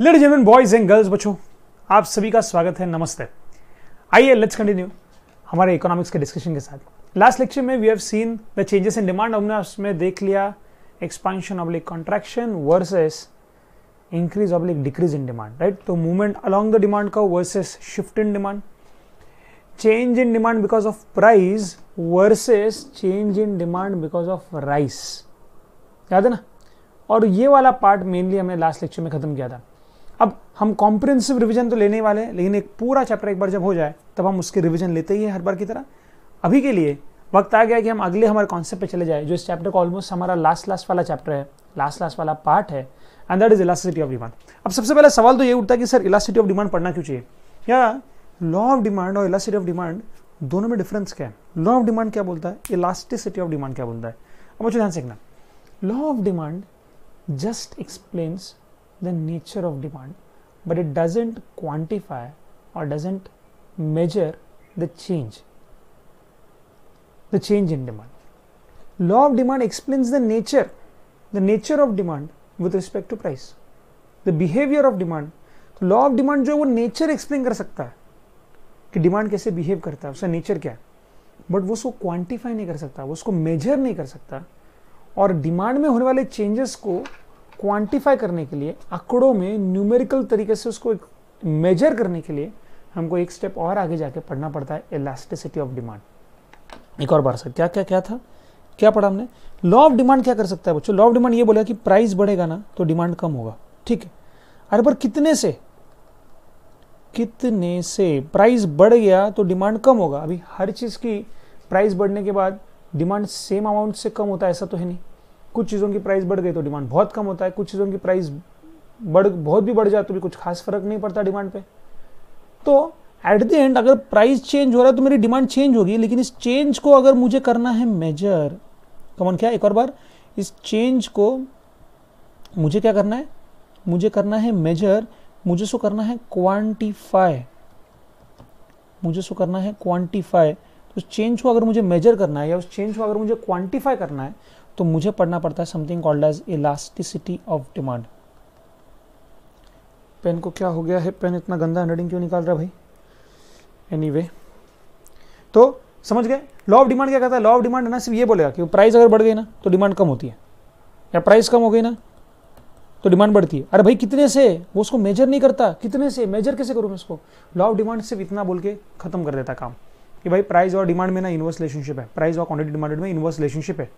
Ladies and boys and girls बच्चों, आप सभी का स्वागत है, नमस्ते। आइए लेट्स कंटिन्यू हमारे इकोनॉमिक्स के डिस्कशन के साथ। लास्ट लेक्चर में we have seen the changes in demand हमने उसमें देख लिया expansion oblique contraction versus increase oblique decrease in demand right तो मूवमेंट अलॉन्ग द डिमांड का versus shift in demand change in demand because of price versus change in demand because of rice याद है ना? और ये वाला part mainly हमने last lecture में खत्म किया था। अब हम कॉम्प्रिहेंसिव रिवीजन तो लेने वाले हैं, लेकिन एक पूरा चैप्टर एक बार जब हो जाए, तब हम उसके रिवीजन लेते ही हैं हर बार की तरह। अभी के लिए वक्त आ गया कि हम अगले हमारे कॉन्सेप्ट पे चले जाए, जो इस चैप्टर का ऑलमोस्ट हमारा लास्ट लास्ट वाला चैप्टर है लास्ट लास्ट वाला पार्ट है and that is elasticity of demand अब सबसे पहले सवाल तो ये उठता है कि, सर इलास्टिसिटी ऑफ़ डिमांड पढ़ना क्यों चाहिए? या लॉ ऑफ़ डिमांड और इलास्टिसिटी ऑफ़ डिमांड दोनों में डिफरेंस क्या है? लॉ ऑफ़ डिमांड क्या बोलता है? इलास्टिसिटी ऑफ़ डिमांड क्या बोलता है? अब मुझे ध्यान सीखना law of demand just explains the nature of demand but it doesn't quantify or doesn't measure the change the change in demand law of demand explains the nature the nature of demand with respect to price the behavior of demand law of demand जो है वो nature explain कर सकता है कि demand कैसे behave करता है उसका नेचर क्या है बट वो उसको क्वांटिफाई नहीं कर सकता वो उसको मेजर नहीं कर सकता और डिमांड में होने वाले चेंजेस को क्वांटिफाई करने के लिए आंकड़ों में न्यूमेरिकल तरीके से उसको मेजर करने के लिए हमको एक स्टेप और आगे जाके पढ़ना पड़ता है इलास्टिसिटी ऑफ़ डिमांड एक और बार सर, क्या क्या क्या था? क्या पढ़ा हमने? लॉ ऑफ़ डिमांड क्या कर सकता है बच्चों? लॉ ऑफ़ डिमांड ये बोला कि प्राइस बढ़ेगा ना तो डिमांड कम होगा। ठीक है। अरे पर कितने से? कितने से? प्राइस बढ़ गया तो डिमांड कम होगा। अभी हर चीज़ की प्राइस बढ़ने के बाद डिमांड सेम अमाउंट से कम होता है, ऐसा तो है नहीं। कुछ चीज़ों की प्राइस बढ़ गई तो डिमांड बहुत कम होता है। कुछ चीज़ों की प्राइस बढ़, बहुत भी बढ़ जाए तो भी कुछ खास फ़र्क नहीं पड़ता डिमांड पे। तो एट द एंड अगर प्राइस चेंज हो रहा है तो मेरी डिमांड चेंज होगी, लेकिन इस चेंज को अगर मुझे करना है मेजर कमन क्या एक और बार, इस चेंज को मुझे क्या करना है? मुझे करना है मेजर मुझे सो करना है क्वांटिफाई मुझे सो करना है क्वांटिफाई तो उस चेंज को अगर मुझे मेजर करना है या उस चेंज को अगर मुझे क्वांटिफाई करना है तो मुझे पढ़ना पड़ता है something called as elasticity of demand pen को क्या हो गया है? पेन इतना गंदा हैंडराइटिंग क्यों निकाल रहा भाई? एनीवे anyway, तो समझ गए? लॉ ऑफ़ डिमांड क्या कहता है? लॉ ऑफ़ डिमांड ना सिर्फ़ ये बोलेगा कि प्राइस अगर बढ़ गई ना तो डिमांड कम होती है। या प्राइस कम हो गई ना तो डिमांड बढ़ती है। अरे भाई कितने से? वो उसको मेजर नहीं करता। कितने से? मेजर कैसे करूँ मैं उसको? लॉ ऑफ़ डिमांड सिर्फ़ इतना बोल के खत्म कर देता काम। कि भाई प्राइस और डिमांड में ना इनवर्स रिलेशनशिप है। प्राइस और क्वांटिटी डिमांड में इनवर्स रिलेशनशिप है।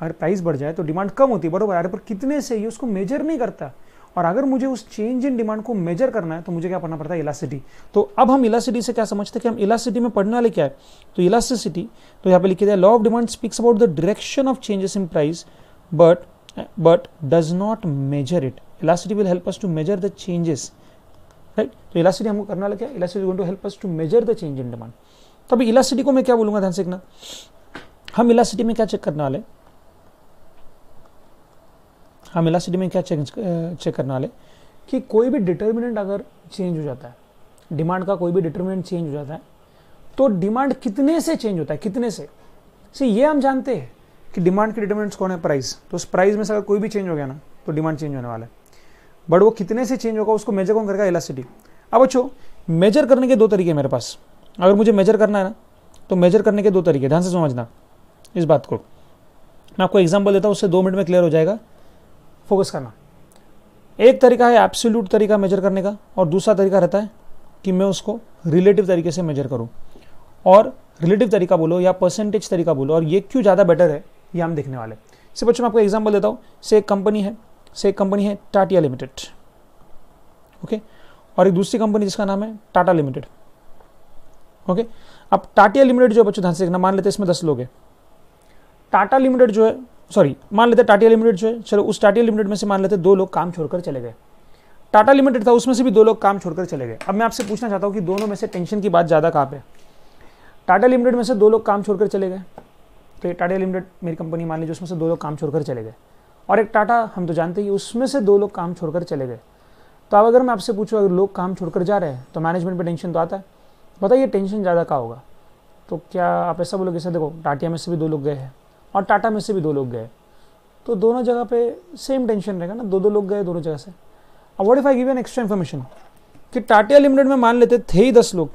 अगर प्राइस बढ़ जाए तो डिमांड कम होती है, बरोबर अरे, पर कितने से ये उसको मेजर नहीं करता? और अगर मुझे उस चेंज इन डिमांड को मेजर करना है तो मुझे क्या पढ़ना पड़ता है? इलासिटी तो अब हम इलासिटी से क्या समझते हैं कि हम इलासिटी में पढ़ने वाले क्या है तो इलास्टिसिटी तो यहाँ पे लिखे दिया law of demand speaks about the direction of changes in price but but does not measure it elasticity will help us to measure the changes right तो इलासिटी हमको करना वाला क्या elasticity going to help us to measure the change in demand तो अभी elasticity को मैं क्या बोलूँगा? ध्यान से हम इलासिटी में क्या चेक करने वाले हम इलासिटी में क्या चेक चेक करने वाले? कि कोई भी डिटर्मिनेंट अगर चेंज हो जाता है डिमांड का कोई भी डिटर्मिनेंट चेंज हो जाता है तो डिमांड कितने से चेंज होता है? कितने से? से ये हम जानते हैं कि डिमांड के डिटर्मिनेंट्स कौन है? प्राइस तो उस प्राइस में से अगर कोई भी चेंज हो गया ना तो डिमांड चेंज होने वाला है। बट वो कितने से चेंज होगा, उसको मेजर कौन करेगा? इलासिटी अब अच्छो मेजर करने के दो तरीके मेरे पास। अगर मुझे मेजर करना है ना तो मेजर करने के दो तरीके ध्यान से समझना इस बात को। मैं आपको एग्ज़ाम्पल देता हूँ, उससे दो मिनट में क्लियर हो जाएगा। फोकस करना। एक तरीका है एब्सोल्यूट तरीका मेजर करने का और दूसरा तरीका रहता है कि मैं उसको रिलेटिव तरीके से मेजर करूँ। और रिलेटिव तरीका बोलो या परसेंटेज तरीका बोलो और ये क्यों ज़्यादा बेटर है, ये हम देखने वाले से बच्चों मैं आपको एग्ज़ाम्पल देता हूँ। से एक कंपनी है, से एक कंपनी है टाटिया लिमिटेड ओके और एक दूसरी कंपनी जिसका नाम है टाटा लिमिटेड ओके अब टाटिया लिमिटेड जो बच्चों ध्यान से देखना, मान लेते हैं इसमें दस लोग हैं। टाटा लिमिटेड जो है सॉरी, मान लेते टाटा लिमिटेड जो है, चलो उस टाटा लिमिटेड में से मान लेते दो लोग काम छोड़कर चले गए। टाटा लिमिटेड था, उसमें से भी दो लोग काम छोड़कर चले गए। अब मैं आपसे पूछना चाहता हूँ कि दोनों में से टेंशन की बात ज़्यादा कहाँ पे टाटा लिमिटेड में से दो लोग काम छोड़कर चले गए। तो टाटा लिमिटेड मेरी कंपनी मान लीजिए, उसमें से दो लोग काम छोड़कर चले गए। और एक टाटा, हम तो जानते ही उसमें से दो लोग काम छोड़कर चले गए। तो अब अगर मैं आपसे पूछूँ, अगर लोग काम छोड़कर जा रहे हैं तो मैनेजमेंट पर टेंशन तो आता है। बताइए टेंशन ज़्यादा का होगा? तो क्या आप ऐसा बोलोगे, सर, देखो, टाटिया में से भी दो लोग गए हैं। और टाटा में से भी दो लोग गए। तो दोनों जगह पे सेम टेंशन रहेगा ना दो दो लोग गए दोनों जगह से। अब what if I give an extra information कि टाटा लिमिटेड में मान लेते थे ही दस लोग,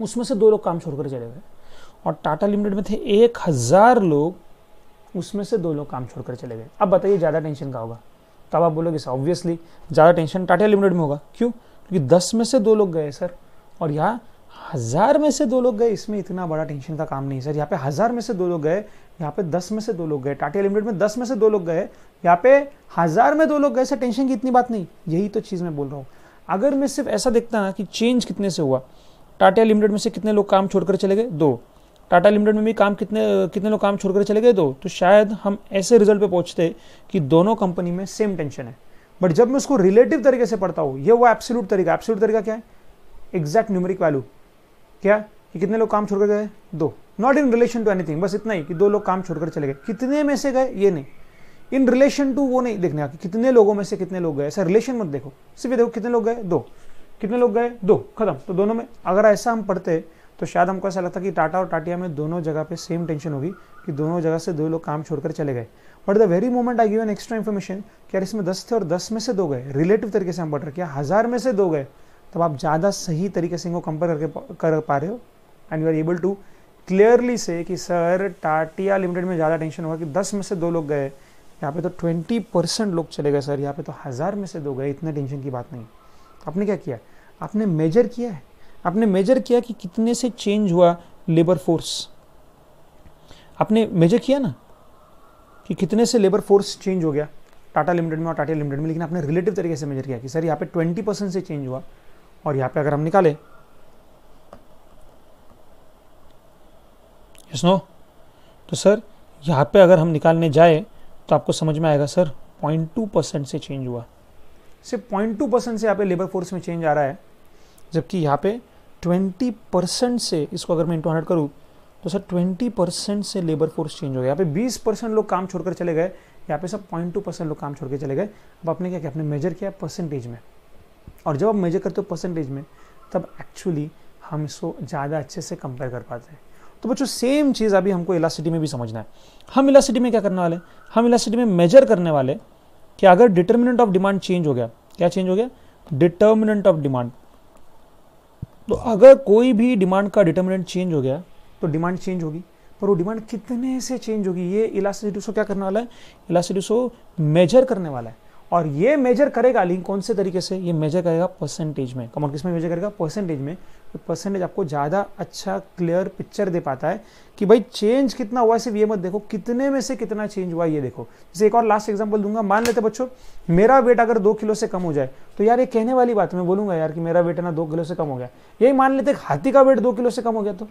उसमें से दो लोग काम छोड़कर चले गए। और टाटा लिमिटेड में थे एक हज़ार लोग, उसमें से दो लोग काम छोड़कर चले गए। अब बताइए, ज़्यादा टेंशन का होगा? तब आप बोलोगे सर ऑब्वियसली ज़्यादा टेंशन टाटा लिमिटेड में होगा। क्यों? क्योंकि दस में से दो लोग गए सर और यहाँ हज़ार में से दो लोग गए, इसमें इतना बड़ा टेंशन का काम नहीं सर, यहाँ पे हज़ार में से दो लोग गए, यहाँ पे दस में से दो लोग गए, टाटा लिमिटेड में दस में से दो लोग गए, यहाँ पे हज़ार में दो लोग गए, सर टेंशन की इतनी बात नहीं। यही तो चीज़ मैं बोल रहा हूँ। अगर मैं सिर्फ़ ऐसा देखता ना कि चेंज कितने से हुआ, टाटा लिमिटेड में से कितने लोग काम छोड़कर चले गए? दो। टाटा लिमिटेड में भी काम कितने कितने लोग काम छोड़कर चले गए? दो। तो शायद हम ऐसे रिज़ल्ट पे पहुँचते कि दोनों कंपनी में सेम टेंशन है। बट जब मैं उसको रिलेटिव तरीके से पढ़ता हूँ, ये वो एब्सोल्यूट तरीका एब्सोल्यूट तरीका क्या है? एग्जैक्ट न्यूमेरिक वैल्यू क्या? कि कितने लोग काम छोड़कर गए? दो। Not in relation to anything बस इतना ही कि दो लोग काम छोड़कर चले गए। कितने में से गए? ये नहीं। इन रिलेशन टू वो नहीं, देखने कि कितने लोगों में से कितने लोग गए। ऐसा रिलेशन मत देखो। सिर्फ़ देखो कितने लोग गए? दो। कितने लोग गए? दो। खत्म। तो दोनों में अगर ऐसा हम पढ़ते तो शायद हमको ऐसा लगता कि टाटा और टाटिया में दोनों जगह पे सेम टेंशन होगी कि दोनों जगह से दो लोग काम छोड़कर चले गए। But the very moment I give an extra information कि यार इसमें दस थे और दस में से दो गए। रिलेटिव तरीके से हम पढ़ रहे क्या हज़ार में से दो गए। तब आप ज़्यादा सही तरीके से इनको कंपेयर करके कर पा रहे हो and you are able to clearly से कि सर, टाटिया लिमिटेड में ज़्यादा टेंशन होगा कि दस में से दो लोग गए, यहाँ पे तो ट्वेंटी परसेंट लोग चले गए, सर, यहाँ पे तो हज़ार में से दो गए, इतने टेंशन की बात नहीं। आपने क्या किया? आपने मेजर किया है। आपने मेजर किया कि कितने से चेंज हुआ लेबर फोर्स आपने मेजर किया ना कि कितने से लेबर फोर्स चेंज हो गया, टाटा लिमिटेड में और टाटा लिमिटेड में, लेकिन आपने रिलेटिव तरीके से मेजर किया कि सर, यहाँ पे ट्वेंटी परसेंट से चेंज हुआ। और यहाँ पे अगर हम निकाले। नो तो सर, यहाँ पे अगर हम निकालने जाए तो आपको समझ में आएगा सर पॉइंट टू परसेंट से चेंज हुआ। सिर्फ़ पॉइंट टू परसेंट से यहाँ पे लेबर फोर्स में चेंज आ रहा है, जबकि यहाँ पे ट्वेंटी परसेंट से इसको अगर मैं इंटू हंड्रेड करूँ तो सर ट्वेंटी परसेंट से लेबर फोर्स चेंज हो गया। यहाँ पे बीस परसेंट लोग काम छोड़कर चले गए, यहाँ पे सब पॉइंट टू परसेंट लोग काम छोड़ के चले गए। अब आपने क्या किया? आपने मेजर किया परसेंटेज में। और जब आप मेजर करते हो परसेंटेज में, तब एक्चुअली हम इसको ज़्यादा अच्छे से कंपेयर कर पाते हैं। तो बच्चों सेम चीज़ अभी हमको इलासिटी में भी समझना है। हम इलासिटी में क्या करने वाले हम इलासिटी में मेजर करने वाले कि अगर डिटर्मिनेंट ऑफ़ डिमांड चेंज हो गया, क्या चेंज हो गया? डिटर्मिनेंट ऑफ़ डिमांड तो अगर कोई भी डिमांड का डिटर्मिनेंट चेंज हो गया तो डिमांड चेंज होगी। पर वो डिमांड कितने से चेंज होगी? ये इलास्टिसिटी को क्या करने वाला है? इलास्टिसिटी को मेजर करने वाला है। और ये मेजर करेगा लिंक कौन से तरीके से? ये मेजर करेगा परसेंटेज में। कमर किसमें मेजर करेगा? परसेंटेज में। तो परसेंटेज आपको ज़्यादा अच्छा क्लियर पिक्चर दे पाता है कि भाई चेंज कितना हुआ सिर्फ़ ये मत देखो, कितने में से कितना चेंज हुआ ये देखो। जैसे एक और लास्ट एग्ज़ाम्पल दूँगा। मान लेते बच्चों, मेरा वेट अगर दो किलो से कम हो जाए तो यार ये कहने वाली बात मैं बोलूँगा यार कि मेरा वेट है ना दो किलो से कम हो गया। यही मान लेते हाथी का वेट दो किलो से कम हो गया तो।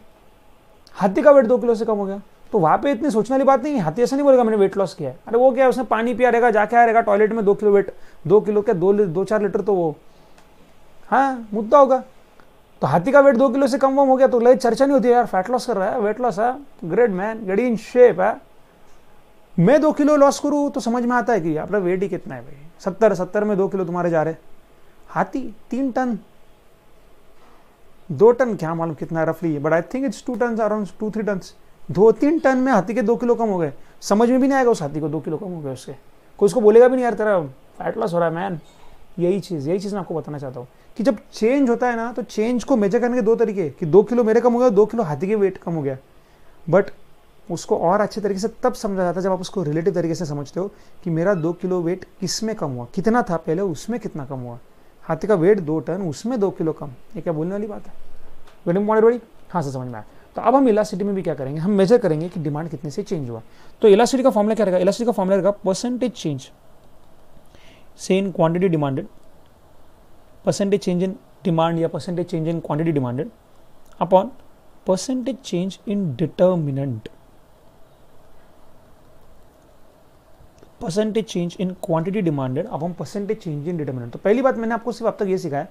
हाथी का वेट दो किलो से कम हो गया। तो वहाँ पे इतनी सोचने वाली बात नहीं हाथी ऐसा नहीं बोलेगा, मैंने वेट लॉस किया है। अरे वो क्या है, उसने पानी पिया, रहेगा, जाके आ रहेगा टॉयलेट में दो किलो वेट दो किलो क्या, दो दो चार लीटर तो वो। हाँ मुद्दा होगा। तो हाथी का वेट दो किलो से कम वम हो गया तो लगे चर्चा नहीं होती यार फैट लॉस कर रहा है वेट लॉस है ग्रेट मैन गेडी इन शेप है। मैं दो किलो लॉस करूँ तो समझ में आता है कि अपना वेट ही कितना है भाई। सत्तर सत्तर में दो किलो तुम्हारे जा रहे हाथी, तीन टन। दो टन, क्या मालूम कितना रफली है but I think it's two ton around two three ton दो तीन टन में हाथी के दो किलो कम हो गए। समझ में भी नहीं आएगा उस हाथी को दो किलो कम हो गए उसके। कोई उसको बोलेगा भी नहीं, यार, तेरा फैट लॉस हो रहा है मैन यही चीज़ यही चीज़ मैं आपको बताना चाहता हूँ कि जब चेंज होता है ना तो चेंज को मेजर करने के दो तरीके कि दो किलो मेरे कम हो गया, दो किलो हाथी के वेट कम हो गया। बट उसको और अच्छे तरीके से तब समझा जाता है जब आप उसको रिलेटिव तरीके से समझते हो कि मेरा दो किलो वेट किसमें कम हुआ, कितना था पहले, उसमें कितना कम हुआ। हाथी का वेट दो टन, उसमें दो किलो कम। ये क्या बोलने वाली बात है? वेटिंग पॉइंट बड़ी हाँ से समझ में आया। तो अब हम इलासिटी में भी क्या करेंगे? हम मेजर करेंगे कि डिमांड कितने से चेंज हुआ। तो इलासिटी का फॉर्मुला क्या रहेगा? इलासिटी का फॉर्मुला रहेगा परसेंटेज चेंज से in quantity demanded percentage change in demand या percentage change in quantity demanded upon percentage change in determinant percentage change in quantity demanded हम परसेंटेज चेंज इन डिटर्मिनेंट तो पहली बात मैंने आपको सिर्फ़ अब तक ये सिखाया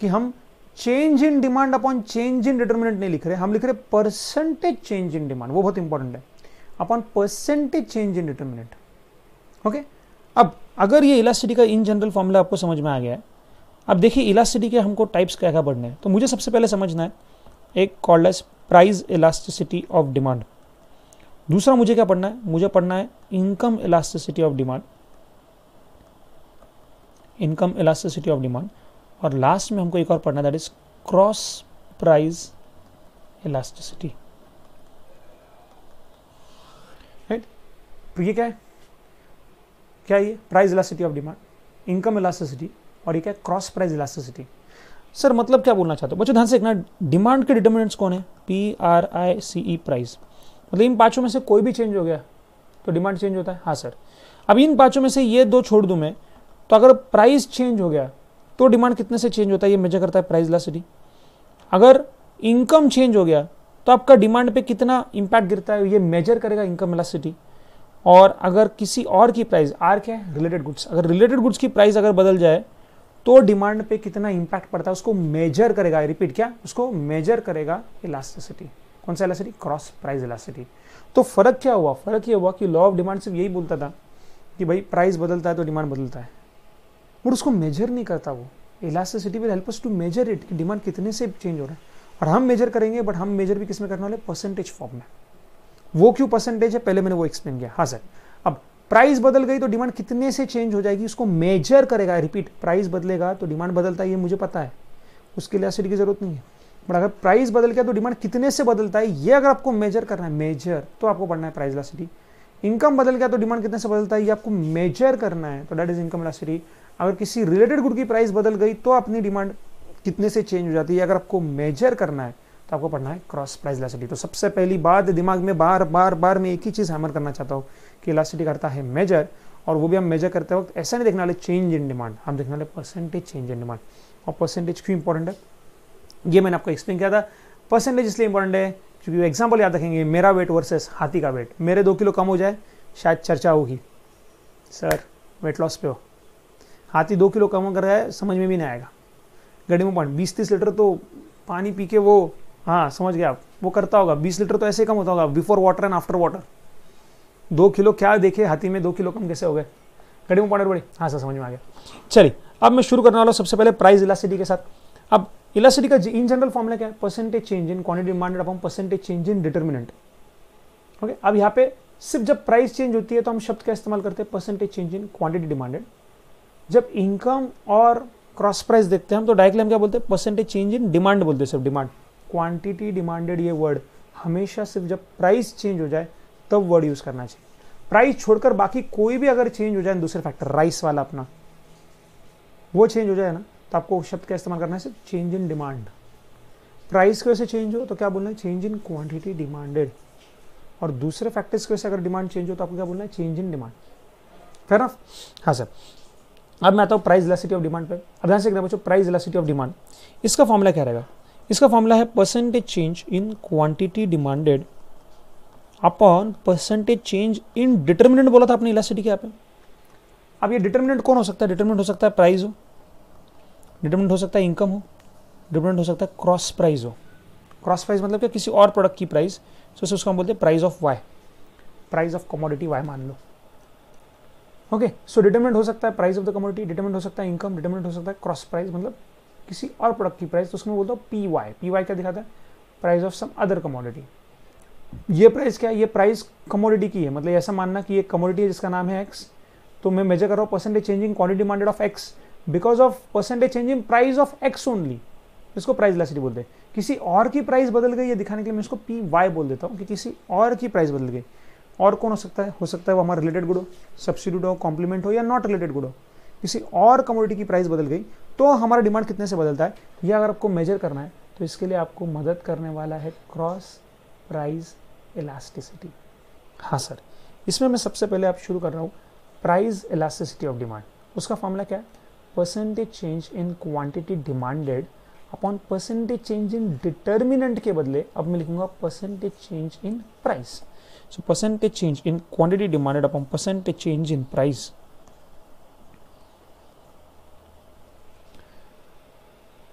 कि हम change in demand upon change in determinant नहीं लिख रहे, हम लिख रहे परसेंटेज चेंज इन डिमांड वो बहुत इंपॉर्टेंट है। Upon percentage change in determinant okay अब, अगर ये इलास्टिटी का इन जनरल फॉर्मूला आपको समझ में आ गया है, अब देखिए इलास्टिटी के हमको टाइप्स क्या क्या पढ़ने हैं। तो मुझे सबसे पहले समझना है, एक called as price elasticity of demand दूसरा मुझे क्या पढ़ना है? मुझे पढ़ना है income elasticity of demand income elasticity of demand और लास्ट में हमको एक और पढ़ना that is cross price elasticity right तो ये क्या है? क्या ये? Price elasticity of demand income elasticity और ये क्या है? क्रॉस प्राइस इलास्टिसिटी सर मतलब क्या बोलना चाहते हो? बच्चों, ध्यान से देखना डिमांड के डिटर्मिनेंट्स कौन है? P R I C E price मतलब इन पाँचों में से कोई भी चेंज हो गया तो डिमांड चेंज होता है? हाँ सर अब इन पाँचों में से ये दो छोड़ दूँ मैं तो अगर प्राइस चेंज हो गया तो डिमांड कितने से चेंज होता है? ये मेजर करता है प्राइस इलास्टिसिटी अगर इनकम चेंज हो गया तो आपका डिमांड पे कितना इंपैक्ट गिरता है? ये मेजर करेगा इनकम इलास्टिसिटी और अगर किसी और की प्राइस आर क्या है? रिलेटेड गुड्स अगर रिलेटेड गुड्स की प्राइस अगर बदल जाए तो डिमांड पे कितना इंपैक्ट पड़ता है? उसको मेजर करेगा। रिपीट क्या? उसको मेजर करेगा इलास्टिसिटी कौन सा इलास्टिसिटी क्रॉस प्राइस इलास्टिसिटी तो फ़र्क क्या हुआ? फ़र्क ये हुआ कि लॉ ऑफ़ डिमांड सिर्फ़ यही बोलता था कि भाई प्राइस बदलता है तो डिमांड बदलता है। बट उसको मेजर नहीं करता वो। Elasticity will help us to measure it demand कितने से चेंज हो रहा है। और हम मेजर करेंगे बट हम मेजर भी किसमें करने वाले परसेंटेज फॉर्म में। वो क्यों परसेंटेज है? पहले मैंने वो एक्सप्लेन किया। हाँ सर। अब प्राइस बदल गई तो डिमांड कितने से चेंज हो जाएगी? उसको मेजर करेगा। रिपीट प्राइस बदलेगा तो डिमांड बदलता है ये मुझे पता है। उसके लिए की ज़रूरत नहीं है। बट अगर प्राइस बदल गया तो डिमांड कितने से बदलता है? ये अगर आपको मेजर करना है मेजर तो आपको पढ़ना है प्राइस इलास्टिसिटी इनकम बदल गया तो डिमांड कितने से बदलता है? ये आपको मेजर करना है तो दैट इज़ इनकम इलास्टिसिटी अगर किसी रिलेटेड गुड की प्राइस बदल गई तो अपनी डिमांड कितने से चेंज हो जाती है? अगर आपको मेजर करना है तो आपको पढ़ना है क्रॉस प्राइस इलास्टिसिटी तो सबसे पहली बात, दिमाग में बार बार बार मैं एक ही चीज़ हैमर करना चाहता हूँ कि इलास्टिसिटी करता है मेजर और वो भी हम मेजर करते वक्त ऐसा नहीं देखने वाले चेंज इन डिमांड हम देखने वाले परसेंटेज चेंज इन डिमांड और परसेंटेज क्यों इंपॉर्टेंट है? ये मैंने आपको एक्सप्लेन किया था। परसेंटेज इसलिए इंपॉर्टेंट है क्योंकि एग्ज़ाम्पल याद रखेंगे। मेरा वेट वर्सेस हाथी का वेट मेरे दो किलो कम हो जाए, शायद चर्चा होगी। सर वेट लॉस पे हो। हाथी दो किलो कम कर रहा है, समझ में भी नहीं आएगा। गड्डी में पॉइंट बीस तीस लीटर तो पानी पी के वो हाँ समझ गया आप, वो करता होगा। बीस लीटर तो ऐसे कम होता होगा before water and after water दो किलो क्या देखे हाथी में, दो किलो कम कैसे हो गए? गड्डी में पॉइंट बड़ी हाँ सर, समझ में आ गया। चलिए, अब मैं शुरू करने वाला सबसे पहले प्राइस इलास्टिसिटी के साथ। अब इलास्टिसिटी का इन जनरल फॉर्मूला क्या है? Percentage change in quantity demanded upon percentage change in determinant okay अब यहाँ पे सिर्फ़ जब प्राइस चेंज होती है तो हम शब्द का इस्तेमाल करते हैं? Percentage change in quantity demanded जब इनकम और क्रॉस प्राइस देखते हैं हम तो डायरेक्टली हम क्या बोलते हैं? परसेंटेज चेंज इन डिमांड बोलते हैं, सिर्फ़ डिमांड क्वांटिटी डिमांडेड ये वर्ड हमेशा सिर्फ़ जब प्राइस चेंज हो जाए, तब वर्ड यूज़ करना चाहिए। प्राइस छोड़कर बाकी कोई भी अगर चेंज हो जाए, दूसरे फैक्टर राइस वाला अपना, वो चेंज हो जाए ना तो आपको शब्द का इस्तेमाल करना है सिर्फ़ चेंज इन डिमांड प्राइस की वजह से चेंज हो तो क्या बोलना है? चेंज इन क्वांटिटी डिमांडेड और दूसरे फैक्टर्स की वजह से अगर डिमांड चेंज हो तो आपको क्या बोलना है? चेंज इन डिमांड फेर ऑफ़ हाँ सर अब मैं आता हूँ प्राइस इलासिटी ऑफ़ डिमांड पे। अब ध्यान से बच्चों प्राइस इलासिटी ऑफ़ डिमांड इसका फॉर्मूला क्या रहेगा? इसका फॉर्मूला है percentage change in quantity demanded upon percentage change in determinant बोला था आपने इलास्टिटी क्या पे। अब ये डिटर्मिनेंट कौन हो सकता है? डिटर्मिनेंट हो सकता है प्राइस हो। डिटर्मिनेंट हो सकता है इनकम हो। डिटर्मिनेंट हो सकता है क्रॉस प्राइस हो। क्रॉस प्राइस मतलब क्या? किसी और प्रोडक्ट की प्राइस तो उसको हम बोलते हैं price of Y price of commodity Y मान लो। ओके सो डिटर्मिनेंट हो सकता है price of the commodity determinant हो सकता है इनकम डिटर्मिनेंट हो सकता है क्रॉस प्राइस मतलब किसी और प्रोडक्ट की प्राइस तो उसमें बोलता हूँ पी वाई पी वाई क्या दिखाता है? Price of some other commodity ये प्राइस क्या है? ये प्राइस कमोडिटी की है। मतलब ऐसा मानना कि ये कमोडिटी है जिसका नाम है एक्स तो मैं मेजर कर रहा हूँ percentage changing quantity demanded of X because of percentage changing price of X only इसको प्राइस इलास्टिसिटी बोलते हैं। किसी और की प्राइस बदल गई ये दिखाने के लिए मैं इसको पी वाई बोल देता हूँ कि किसी और की प्राइस बदल गई। और कौन हो सकता है? हो सकता है वो हमारा रिलेटेड गुड हो सब्सिट्यूट हो कॉम्प्लीमेंट हो या नॉट रिलेटेड गुड हो। किसी और कमोडिटी की प्राइस बदल गई तो हमारा डिमांड कितने से बदलता है? ये अगर आपको मेजर करना है तो इसके लिए आपको मदद करने वाला है क्रॉस प्राइस इलास्टिसिटी हाँ सर इसमें मैं सबसे पहले आप शुरू कर रहा हूँ प्राइस इलास्टिसिटी ऑफ़ डिमांड उसका फॉर्मूला क्या है? Percentage change in quantity demanded upon percentage change in determinant के बदले, अब मैं लिखूँगा percentage change in price so percentage change in quantity demanded upon percentage change in price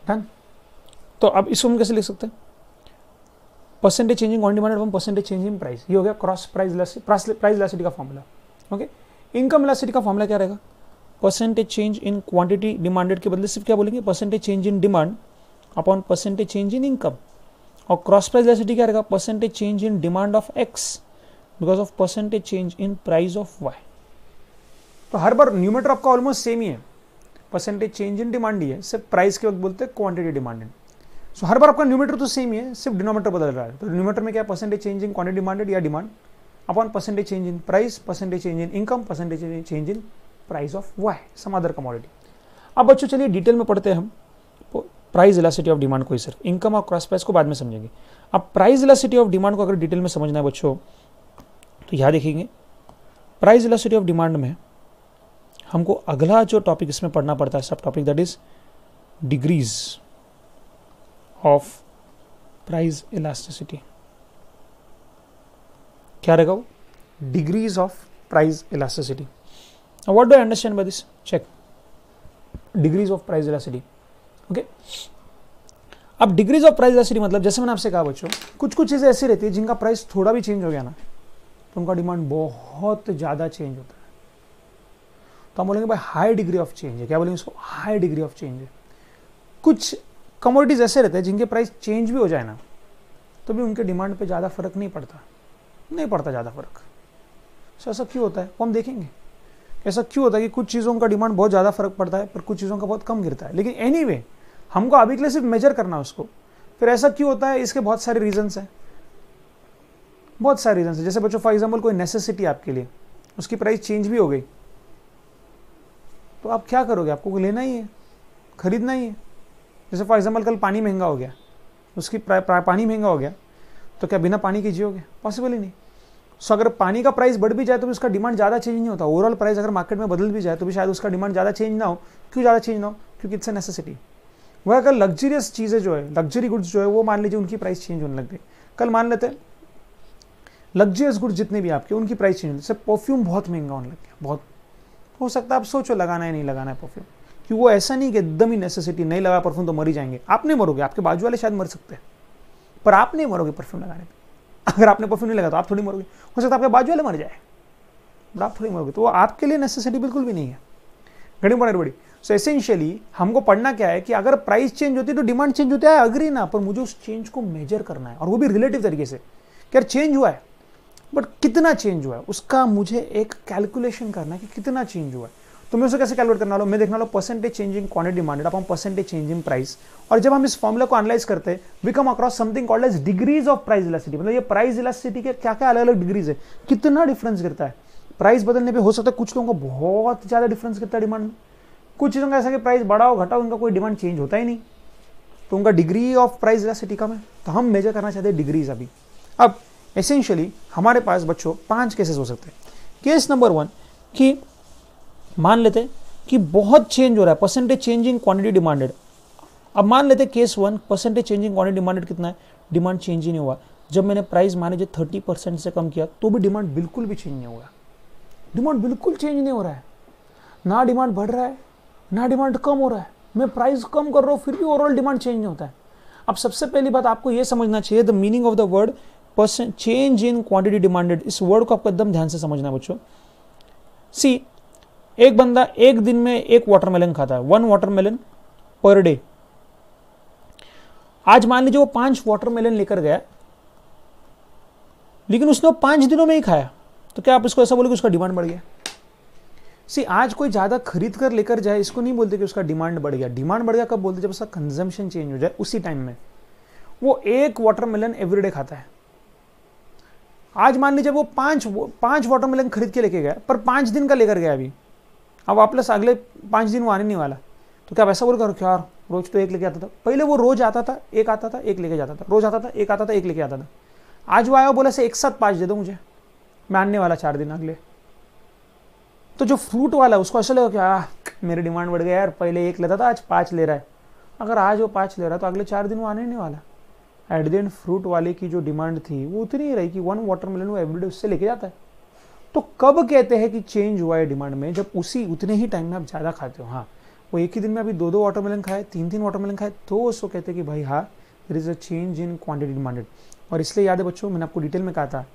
done तो अब इसको हम कैसे लिख सकते हैं? Percentage changing demanded upon percentage change in price ये हो गया क्रॉस प्राइस प्राइस इलास्टिसिटी का फॉर्मूला ओके इनकम इलास्टिसिटी का फॉर्मूला क्या रहेगा? Percentage change in quantity demanded के बदले सिर्फ़ क्या बोलेंगे? Percentage change in demand upon percentage change in income और क्रॉस प्राइस इलास्टिसिटी क्या रहेगा? Percentage change in demand of X because of percentage change in price of Y तो हर बार न्यूमेटर आपका ऑलमोस्ट सेम ही है। परसेंटेज चेंज इन डिमांड ही है। सिर्फ़ प्राइस के वक्त बोलते हैं क्वांटिटी डिमांडेड सो हर बार आपका न्यूमीटर तो सेम ही है, सिर्फ़ डिनोमीटर बदल रहा है। तो न्यूमीटर में क्या percentage change in quantity demanded या demand upon percentage change in price percentage change in income percentage change in price of Y some other commodity अब बच्चों चलिए डिटेल में पढ़ते हैं हम। प्राइस इलासिटी ऑफ़ डिमांड को ही सिर्फ़। इनकम और क्रॉस प्राइस को बाद में समझेंगे। अब प्राइस इलासिटी ऑफ़ डिमांड को अगर डिटेल में समझना है बच्चों तो यहाँ देखेंगे। प्राइस इलासिटी ऑफ़ डिमांड में हमको अगला जो टॉपिक इसमें पढ़ना पड़ता है सब topic that is degrees of price elasticity क्या रहेगा वो? Degrees of price elasticity what do understand by this check degrees of price elasticity okay अब डिग्रीज ऑफ़ प्राइस इलास्टिसिटी मतलब जैसे मैंने आपसे कहा बच्चों कुछ कुछ चीज़ें ऐसी रहती है जिनका प्राइस थोड़ा भी चेंज हो गया ना। तो उनका डिमांड बहुत ज़्यादा चेंज होता है। तो हम बोलेंगे भाई हाई डिग्री ऑफ़ चेंज है। क्या बोलेंगे इसको हाई डिग्री ऑफ़ चेंज है। कुछ कमोडिटीज ऐसे रहते हैं जिनके प्राइस चेंज भी हो जाए ना तो भी उनके डिमांड पे ज़्यादा फ़र्क नहीं पड़ता। नहीं पड़ता ज़्यादा फ़र्क। सो ऐसा क्यों होता है? वो हम देखेंगे। ऐसा क्यों होता है कि कुछ चीज़ों का डिमांड बहुत ज़्यादा फ़र्क पड़ता है पर कुछ चीज़ों का बहुत कम गिरता है। लेकिन एनी anyway, हमको अभी के लिए सिर्फ़ मेजर करना है उसको। फिर ऐसा क्यों होता है? इसके बहुत सारे रीजंस हैं। बहुत सारे रीजन है। जैसे बच्चों फॉर एग्ज़ाम्पल कोई नेसेसिटी आपके लिए उसकी प्राइस चेंज भी हो गई। तो आप क्या करोगे? आपको लेना ही है खरीदना ही है। जैसे फॉर एग्ज़ाम्पल कल पानी महँगा हो गया उसकी पानी महँगा हो गया तो क्या बिना पानी के जियोगे पॉसिबल ही नहीं। सो so, अगर पानी का प्राइस बढ़ भी जाए तो भी उसका डिमांड ज़्यादा चेंज नहीं होता। ओवरऑल प्राइस अगर मार्केट में बदल भी जाए तो भी शायद उसका डिमांड ज़्यादा चेंज ना हो। क्यों ज़्यादा चेंज ना हो? क्योंकि इट्स अ नेसेसिटी वह अगर लग्जरियस चीज़ें जो है लग्जरी गुड्स जो है वो मान लीजिए उनकी प्राइस चेंज होने लग गई। कल मान लेते हैं लग्जरियस गुड जितने भी आपके, उनकी प्राइस चेंज होती है। परफ्यूम बहुत महँगा होने लग गया, बहुत। हो सकता है आप सोचो, लगाना है, नहीं लगाना है परफ्यूम कि वो ऐसा नहीं कि एकदम ही नेसेसिटी नहीं लगा परफ्यूम तो मर ही जाएँगे। आप नहीं मरोगे, आपके बाजू वाले शायद मर सकते हैं। पर आप नहीं मरोगे परफ्यूम लगाने पर अगर आपने परफ्यूम नहीं लगा तो आप थोड़ी मरोगे। हो सकता है आपके बाजू वाले मर जाए। बट आप थोड़ी मरोगे तो वो आपके लिए नेसेसिटी बिल्कुल भी नहीं है। घड़ी बड़ी बड़ी सो एसेंशियली हमको पढ़ना क्या है कि अगर प्राइस चेंज होती है तो डिमांड चेंज होता है। अग्री ना, पर मुझे उस चेंज को मेजर करना है। और वो भी रिलेटिव तरीके से। क्या चेंज हुआ है। बट कितना चेंज हुआ है? उसका मुझे एक कैलकुलेशन करना है कि कितना चेंज हुआ है। तो मैं उसे कैसे कैलकुलेट करना लो मैं देखना लो percentage change in quantity demanded upon percentage change in price और जब हम इस फॉर्मुला को एनालाइज करते हैं we come across something called as degrees of price elasticity मतलब ये प्राइस इलास्टिसिटी के क्या क्या अलग अलग डिग्रीज है? कितना डिफरेंस गिरता है? प्राइस बदलने पे हो सकता है कुछ लोगों को बहुत ज़्यादा डिफरेंस गिरता है डिमांड में कुछ चीज़ों का ऐसा कि प्राइस बढ़ाओ घटाओ उनका कोई डिमांड चेंज होता ही नहीं। तो उनका डिग्री ऑफ़ प्राइस इलास्टिसिटी कम है। तो हम मेजर करना चाहते हैं डिग्रीज अभी। अब एसेंशियली हमारे पास बच्चों पाँच केसेस हो सकते हैं। केस नंबर वन कि मान लेते कि बहुत चेंज हो रहा है percentage change in quantity demanded अब मान लेते case one percentage change in quantity demanded कितना है? डिमांड चेंज ही नहीं हुआ। जब मैंने प्राइस मान लीजिए थर्टी परसेंट से कम किया तो भी डिमांड बिल्कुल भी चेंज नहीं हुआ। डिमांड बिल्कुल चेंज नहीं हो रहा है। ना डिमांड बढ़ रहा है, ना डिमांड कम हो रहा है। मैं प्राइस कम कर रहा हूँ, फिर भी ओवरऑल डिमांड चेंज नहीं होता है। अब सबसे पहली बात आपको यह समझना चाहिए the meaning of the word percent change in quantity demanded इस वर्ड को आपको एकदम ध्यान से समझना है बच्चों। सी एक बंदा एक दिन में एक वाटरमेलन खाता है। वन वाटरमेलन पर डे आज मान लीजिए वो पाँच वाटरमेलन लेकर गया, लेकिन उसने पाँच दिनों में ही खाया। तो क्या आप इसको ऐसा बोलोगे उसका डिमांड बढ़ गया? सी आज कोई ज़्यादा खरीद कर लेकर जाए, इसको नहीं बोलते कि उसका डिमांड बढ़ गया। डिमांड बढ़ गया, कब बोलते? जब उसका कंजम्पशन चेंज हो जाए, उसी टाइम में। वो एक वाटरमेलन एवरीडे खाता है। आज मान लीजिए वो पाँच पाँच वाटरमेलन खरीद के लेके गया, पर पाँच दिन का लेकर गया अभी। अब वापस अगले पाँच दिन वो आने नहीं वाला। तो क्या वैसा बोल करो क्या रोज तो एक लेके आता था। पहले वो रोज आता था, एक आता था, एक लेके जाता था। रोज आता था, एक आता था, एक लेके आता था। आज वो आया बोला से एक साथ पाँच दे दो मुझे। मैं आने वाला चार दिन अगले। तो जो फ्रूट वाला है उसको ऐसा लगा क्या मेरी डिमांड बढ़ गया यार, पहले एक लेता था, आज पाँच ले रहा है। अगर आज वो पाँच ले रहा है तो अगले चार दिन वो आने नहीं वाला। एट द एंड फ्रूट वाले की जो डिमांड थी, वो उतनी ही रही कि वन वाटरमेलन वो एवरीडे उससे लेके जाता है। तो कब कहते हैं कि चेंज हुआ है डिमांड में? जब उसी, उतने ही टाइम में आप ज़्यादा खाते हो। हाँ वो एक ही दिन में अभी दो दो वाटरमेलन खाए तीन तीन वाटरमेलन खाए तो उसको कहते हैं कि भाई हाँ there is a change in quantity demanded और इसलिए याद है बच्चों, मैंने आपको डिटेल में कहा था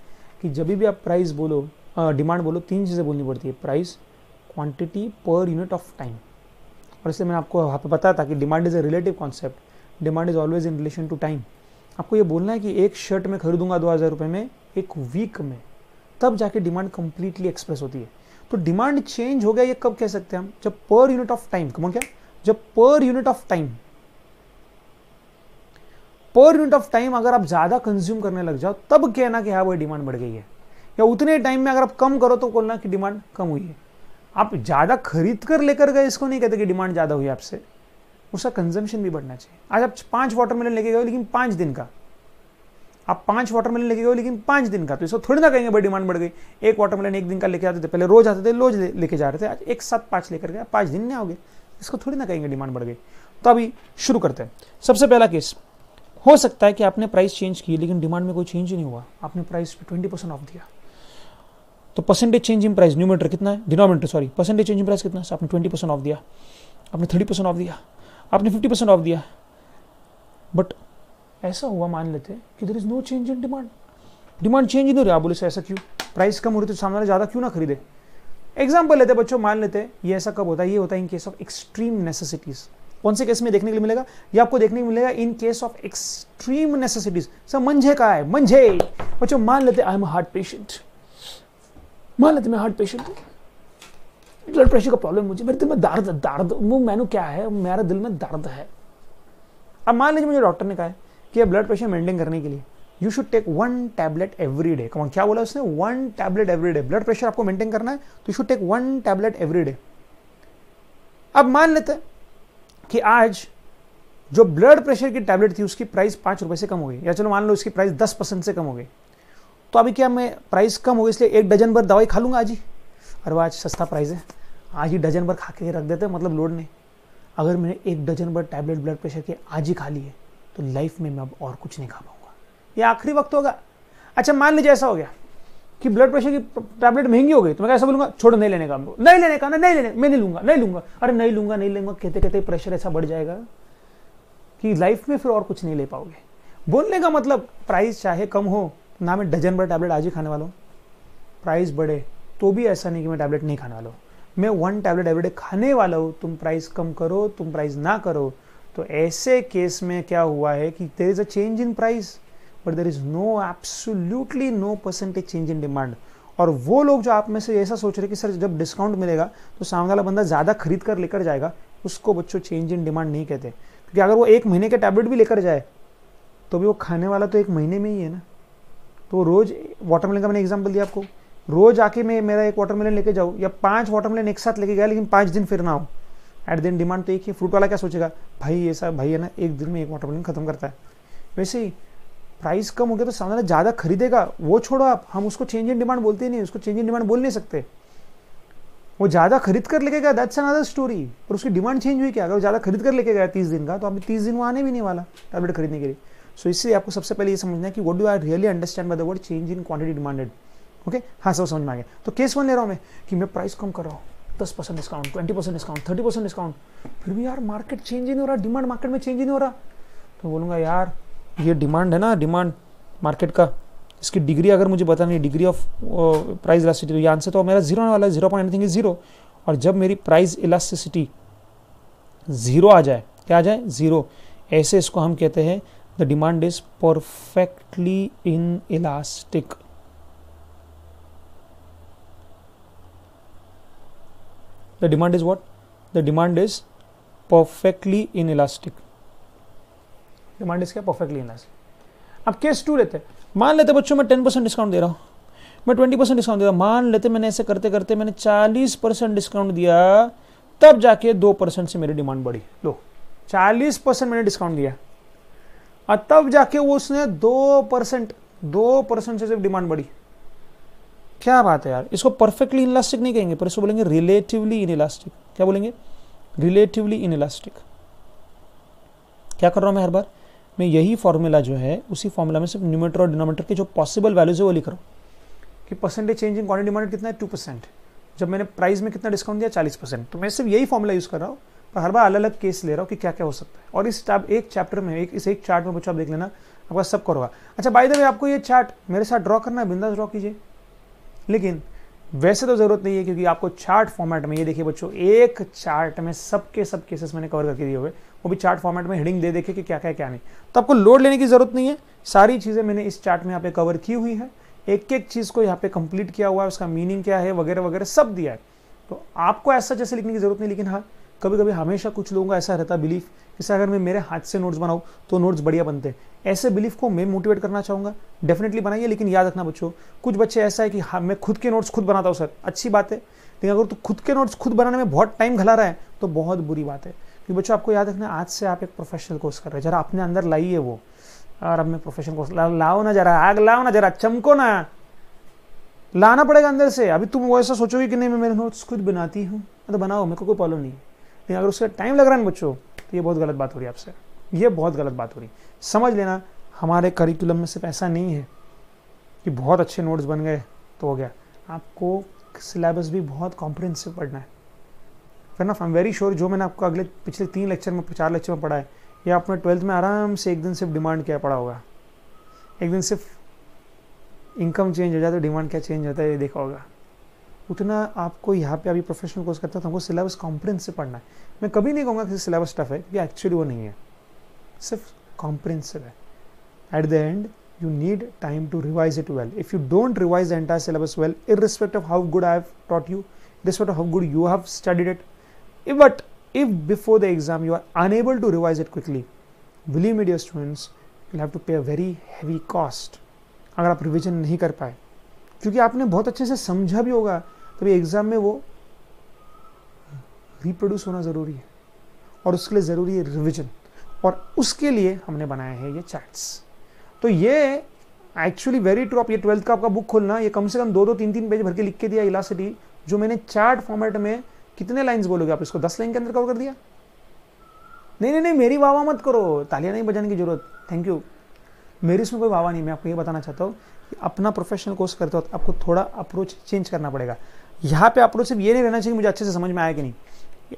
कि जब भी आप प्राइस बोलो डिमांड बोलो, तीन चीज़ें बोलनी पड़ती है। Price quantity per unit of time और इसलिए मैंने आपको वहाँ पर बताया था कि demand is a relative concept demand is always in relation to time आपको ये बोलना है कि एक शर्ट में खरीदूँगा दो हज़ार रुपये में, एक वीक में, तब जाके डिमांड कंप्लीटली एक्सप्रेस होती है। तो डिमांड चेंज हो गया, ये कब कह सकते हैं हम? जब per unit of time come on क्या? जब per unit of time per unit of time अगर आप ज़्यादा कंज्यूम करने लग जाओ, तब कहना कि हाँ वो डिमांड बढ़ गई है। या उतने टाइम में अगर आप कम करो तो बोलना कि डिमांड कम हुई है। आप ज़्यादा खरीद कर लेकर गए, इसको नहीं कहते कि डिमांड ज़्यादा हुई आपसे। उसका कंजम्पशन भी बढ़ना चाहिए। आज आप पाँच वाटरमेलन लेके गए लेकिन पाँच दिन का। आप पाँच वाटरमेलन लेके गए लेकिन पाँच दिन का। तो इसको थोड़ी ना कहेंगे भाई डिमांड बढ़ गई। एक वाटरमेलन एक दिन का लेके आते थे, पहले रोज आते थे, रोज लेके जा रहे थे। आज एक साथ पाँच लेकर गए, पाँच दिन नहीं आओगे। इसको थोड़ी ना कहेंगे डिमांड बढ़ गई। तो अभी शुरू करते हैं। सबसे पहला केस हो सकता है कि आपने प्राइस चेंज की, लेकिन डिमांड में कोई चेंज ही नहीं हुआ। आपने प्राइस ट्वेंटी परसेंट ऑफ़ दिया। तो percentage change in price numerator कितना है? Denominator sorry percentage change in price कितना है? आपने ट्वेंटी परसेंट ऑफ़ दिया। आपने थर्टी परसेंट ऑफ़ दिया। आपने फिफ्टी परसेंट ऑफ़ दिया। बट ऐसा हुआ मान लेते कि there is no change in demand demand change नहीं हो रहा बोले से ऐसा क्यों? प्राइस कम हो रही तो सामने ज़्यादा क्यों ना खरीदे? एग्ज़ाम्पल लेते बच्चों, मान लेते ये ऐसा कब होता है? ये होता है in case of extreme necessities कौन से केस में देखने के लिए मिलेगा? ये आपको देखने को मिलेगा in case of extreme necessities sir, मंझे का है? मंझे। बच्चों, मान लेते आई एम हार्ट पेशेंट मान लेते मैं हार्ट पेशेंट हूँ। ब्लड प्रेशर का प्रॉब्लम मुझे। मेरे दिल में दर्द दर्द। वो मैनू क्या है? मेरा दिल में दर्द है। अब मान लीजिए मुझे डॉक्टर ने कहा है कि ब्लड प्रेशर मेंटेन करने के लिए you should take one tablet every day कौन क्या बोला उसने? One tablet every day blood pressure आपको मेंटेन करना है तो you should take one tablet every day अब मान लेते कि आज जो ब्लड प्रेशर की टैबलेट थी, उसकी प्राइस पाँच रुपए से कम हो गई। या चलो मान लो उसकी प्राइस दस परसेंट से कम हो गई। तो अभी क्या मैं प्राइस कम हो गई, इसलिए एक डजन भर दवाई खा लूँगा आज ही। वो आज सस्ता प्राइस है। आज ही डजन भर खा के रख देते हैं मतलब लोड नहीं। अगर मैंने एक डजन भर टैबलेट ब्लड प्रेशर के आज ही खा लिए तो लाइफ में मैं अब और कुछ नहीं खा पाऊँगा। ये आखिरी वक्त होगा। अच्छा मान लीजिए ऐसा हो गया कि ब्लड प्रेशर की टैबलेट महँगी हो गई तो मैं कैसा बोलूँगा, छोड़ो, नहीं लेने का। नहीं लेने का ना, नहीं लेने, मैं नहीं लूँगा नहीं लूँगा। अरे, नहीं लूँगा नहीं लूँगा, कहते कहते प्रेशर ऐसा बढ़ जाएगा कि लाइफ में फिर और कुछ नहीं ले पाओगे। बोलने का मतलब प्राइस चाहे कम हो, ना मैं डजन भर टैबलेट आज ही खाने वाला हूँ। प्राइस बढ़े तो भी ऐसा नहीं कि मैं टैबलेट नहीं खाने वाला हूँ। मैं वन टैबलेट एवरीडे खाने वाला हूँ, तुम प्राइस कम करो, तुम प्राइस ना करो तो ऐसे केस में क्या हुआ है कि there is a change in price but there is no absolutely no percentage change in demand और वो लोग जो आप में से ऐसा सोच रहे कि सर जब डिस्काउंट मिलेगा तो सामने वाला बंदा ज़्यादा खरीद कर लेकर जाएगा, उसको बच्चों चेंज इन डिमांड नहीं कहते। क्योंकि अगर वो एक महीने के टैबलेट भी लेकर जाए तो भी वो खाने वाला तो एक महीने में ही है ना। तो रोज वाटरमेलन का मैंने एग्ज़ाम्पल दिया आपको। रोज आके मैं मेरा एक वाटर वाटरमेलन लेके जाऊँ या पाँच वाटरमेलन एक साथ लेके गया, लेकिन पाँच दिन फिर ना हो। एट दिन डिमांड तो एक ही फ्रूट वाला क्या सोचेगा? भाई ये सब, भाई है ना, एक दिन में एक वाटरमेलन खत्म करता है। वैसे ही प्राइस कम हो गया तो सामने ज़्यादा खरीदेगा, वो छोड़ो आप, हम उसको चेंज इन डिमांड बोलते ही नहीं, उसको चेंज इन डिमांड बोल नहीं सकते। वो ज़्यादा खरीद कर लेके गया दैट्स अनदर स्टोरी और उसकी डिमांड चेंज हुई क्या? अगर वो ज़्यादा खरीद कर लेके गया तीस दिन का तो अभी तीस दिन वो आने भी नहीं वाला टैबलेट खरीदने के लिए। सो इससे आपको सबसे पहले ये समझना है कि what do I really understand by the word change in quantity demanded okay? हाँ सब समझ में आ गया तो केस वन ले रहा हूँ मैं कि मैं प्राइस कम कर रहा हूँ। दस percent discount twenty percent discount thirty percent discount फिर भी यार मार्केट चेंज ही नहीं हो रहा डिमांड मार्केट में चेंज ही नहीं हो रहा। तो बोलूँगा, यार, ये डिमांड है ना डिमांड मार्केट का। इसकी डिग्री अगर मुझे बतानी है डिग्री ऑफ़ प्राइस इलास्टिसिटी तो ये आंसर तो मेरा ज़ीरो वाला है zero point anything is zero और जब मेरी प्राइस इलास्टिसिटी ज़ीरो आ जाए, क्या आ जाए? ज़ीरो ऐसे इसको हम कहते हैं the demand is perfectly inelastic the demand is what? The demand is perfectly inelastic. Demand इसका परफेक्टली इलास्टिक अब केस टू लेते मान लेते बच्चों मैं टेन परसेंट डिस्काउंट दे रहा हूँ। मैं ट्वेंटी परसेंट डिस्काउंट दे रहा हूँ। मान लेते मैंने ऐसे करते करते मैंने चालीस परसेंट डिस्काउंट दिया तब जाके दो परसेंट से मेरी डिमांड बढ़ी। लो चालीस परसेंट मैंने डिस्काउंट दिया। और तब जाके वो उसने दो परसेंट दो परसेंट से सिर्फ़ डिमांड बढ़ी। क्या बात है यार? इसको परफेक्टली इनलास्टिक नहीं कहेंगे, पर इसको बोलेंगे रिलेटिवली इन इलास्टिक क्या बोलेंगे? रिलेटिवली इन इलास्टिक क्या कर रहा हूँ मैं हर बार? मैं यही फॉर्मूला जो है, उसी फॉर्मूला में सिर्फ़ न्यूमेटर और डिनोमीटर के जो पॉसिबल वैल्यूज़ है, वो लिख रहा हूँ। कि परसेंटेज चेंज इन डिमांड कितना है? टू परसेंट जब मैंने प्राइस में कितना डिस्काउंट दिया, चालीस परसेंट तो मैं सिर्फ़ यही फॉर्मूला यूज़ कर रहा हूँ, पर हर बार अलग अलग केस ले रहा हूँ कि क्या क्या हो सकता है। और इस एक चैप्टर में, एक, इस एक चार्ट में बच्चों आप देख लेना, आपका सब करोगा। अच्छा बाय द वे आपको ये चार्ट मेरे साथ ड्रॉ करना है, बिंदास ड्रॉ कीजिए। लेकिन वैसे तो ज़रूरत नहीं है क्योंकि आपको चार्ट फॉर्मेट में, ये देखिए बच्चों, एक चार्ट में सबके सब केसेस मैंने कवर करके दिए हुए वो भी चार्ट फॉर्मेट में हेडिंग दे देखे कि क्या क्या क्या नहीं। तो आपको लोड लेने की ज़रूरत नहीं है। सारी चीज़ें मैंने इस चार्ट में यहाँ पे कवर की हुई है। एक एक चीज़ को यहाँ पे कंप्लीट किया हुआ है, उसका मीनिंग क्या है, वगैरह वगैरह सब दिया है। तो आपको ऐसा जैसे लिखने की ज़रूरत नहीं, लेकिन हाँ कभी कभी हमेशा कुछ लोगों का ऐसा रहता बिलीफ जैसे अगर मैं मेरे हाथ से नोट्स बनाऊँ तो नोट्स बढ़िया बनते हैं। ऐसे बिलीफ को मैं मोटिवेट करना चाहूँगा। डेफिनेटली बनाइए लेकिन याद रखना बच्चों कुछ बच्चे ऐसा है कि हाँ मैं खुद के नोट्स खुद बनाता हूँ सर। अच्छी बात है। लेकिन अगर तो खुद के नोट्स खुद बनाने में बहुत टाइम घला रहा है तो बहुत बुरी बात है। क्योंकि बच्चों आपको याद रखना आज से आप एक प्रोफेशनल कोर्स कर रहे हैं। जरा अपने अंदर लाइए वो। और अब मैं प्रोफेशनल कोर्स ला, लाओ ना जरा आग लाओ ना जरा चमको ना। लाना पड़ेगा अंदर से। अभी तुम वो ऐसा सोचोगे कि नहीं मैं मेरे नोट्स खुद बनाती हूँ। तो बनाओ मेरे को कोई प्रॉब्लम नहीं है। लेकिन अगर उसका टाइम लग रहा है बच्चों तो ये बहुत गलत बात हो रही है आपसे। ये बहुत गलत बात हो रही है। समझ लेना, हमारे करिकुलम में सिर्फ़ ऐसा नहीं है कि बहुत अच्छे नोट्स बन गए तो हो गया। आपको सिलेबस भी बहुत कॉम्प्रिहेंसिव पढ़ना है। फिर आई एम वेरी श्योर जो मैंने आपको अगले, पिछले तीन लेक्चर में, चार लेक्चर में पढ़ा है, या आपने ट्वेल्थ में आराम से एक दिन सिर्फ़ डिमांड क्या पड़ा होगा। एक दिन सिर्फ़ इनकम चेंज हो जाए तो डिमांड क्या चेंज होता है, ये देखा होगा। उतना आपको यहाँ पे अभी प्रोफेशनल कोर्स करता है तो हमको सिलेबस कॉम्प्रेंस से पढ़ना है। मैं कभी नहीं कहूँगा कि सिलेबस टफ है, क्योंकि एक्चुअली वो नहीं है। सिर्फ़ कॉम्प्रेंसिव है। At the end you need time to revise it well if you don't revise entire syllabus well in respect of how good I have taught you respect of how good you have studied it but if before the exam you are unable to revise it quickly willy mediocre students you have to pay a very heavy cost अगर आप revision नहीं कर पाए, क्योंकि आपने बहुत अच्छे से समझा भी होगा तभी एग्ज़ाम में वो रिप्रोड्यूस होना ज़रूरी है। और उसके लिए ज़रूरी है रिविजन और उसके लिए हमने बनाए हैं ये चैट्स तो ये एक्चुअली वेरी ट्रू आप ये ट्वेल्थ का आपका बुक खोलना, ये कम से कम दो दो, तीन तीन पेज भर के लिख के दिया इलासिटी जो मैंने चार्ट फॉर्मेट में कितने लाइंस बोलोगे आप? इसको दस लाइन के अंदर कवर कर दिया? नहीं नहीं नहीं, मेरी वावा मत करो। तालियाँ नहीं बजाने की ज़रूरत। थैंक यू मेरी इसमें कोई वावा नहीं मैं आपको ये बताना चाहता हूँ कि अपना प्रोफेशनल कोर्स करते हो तो आपको थोड़ा अप्रोच चेंज करना पड़ेगा। यहाँ पे अप्रोच सिर्फ़ ये नहीं रहना चाहिए मुझे अच्छे से समझ में आया कि नहीं।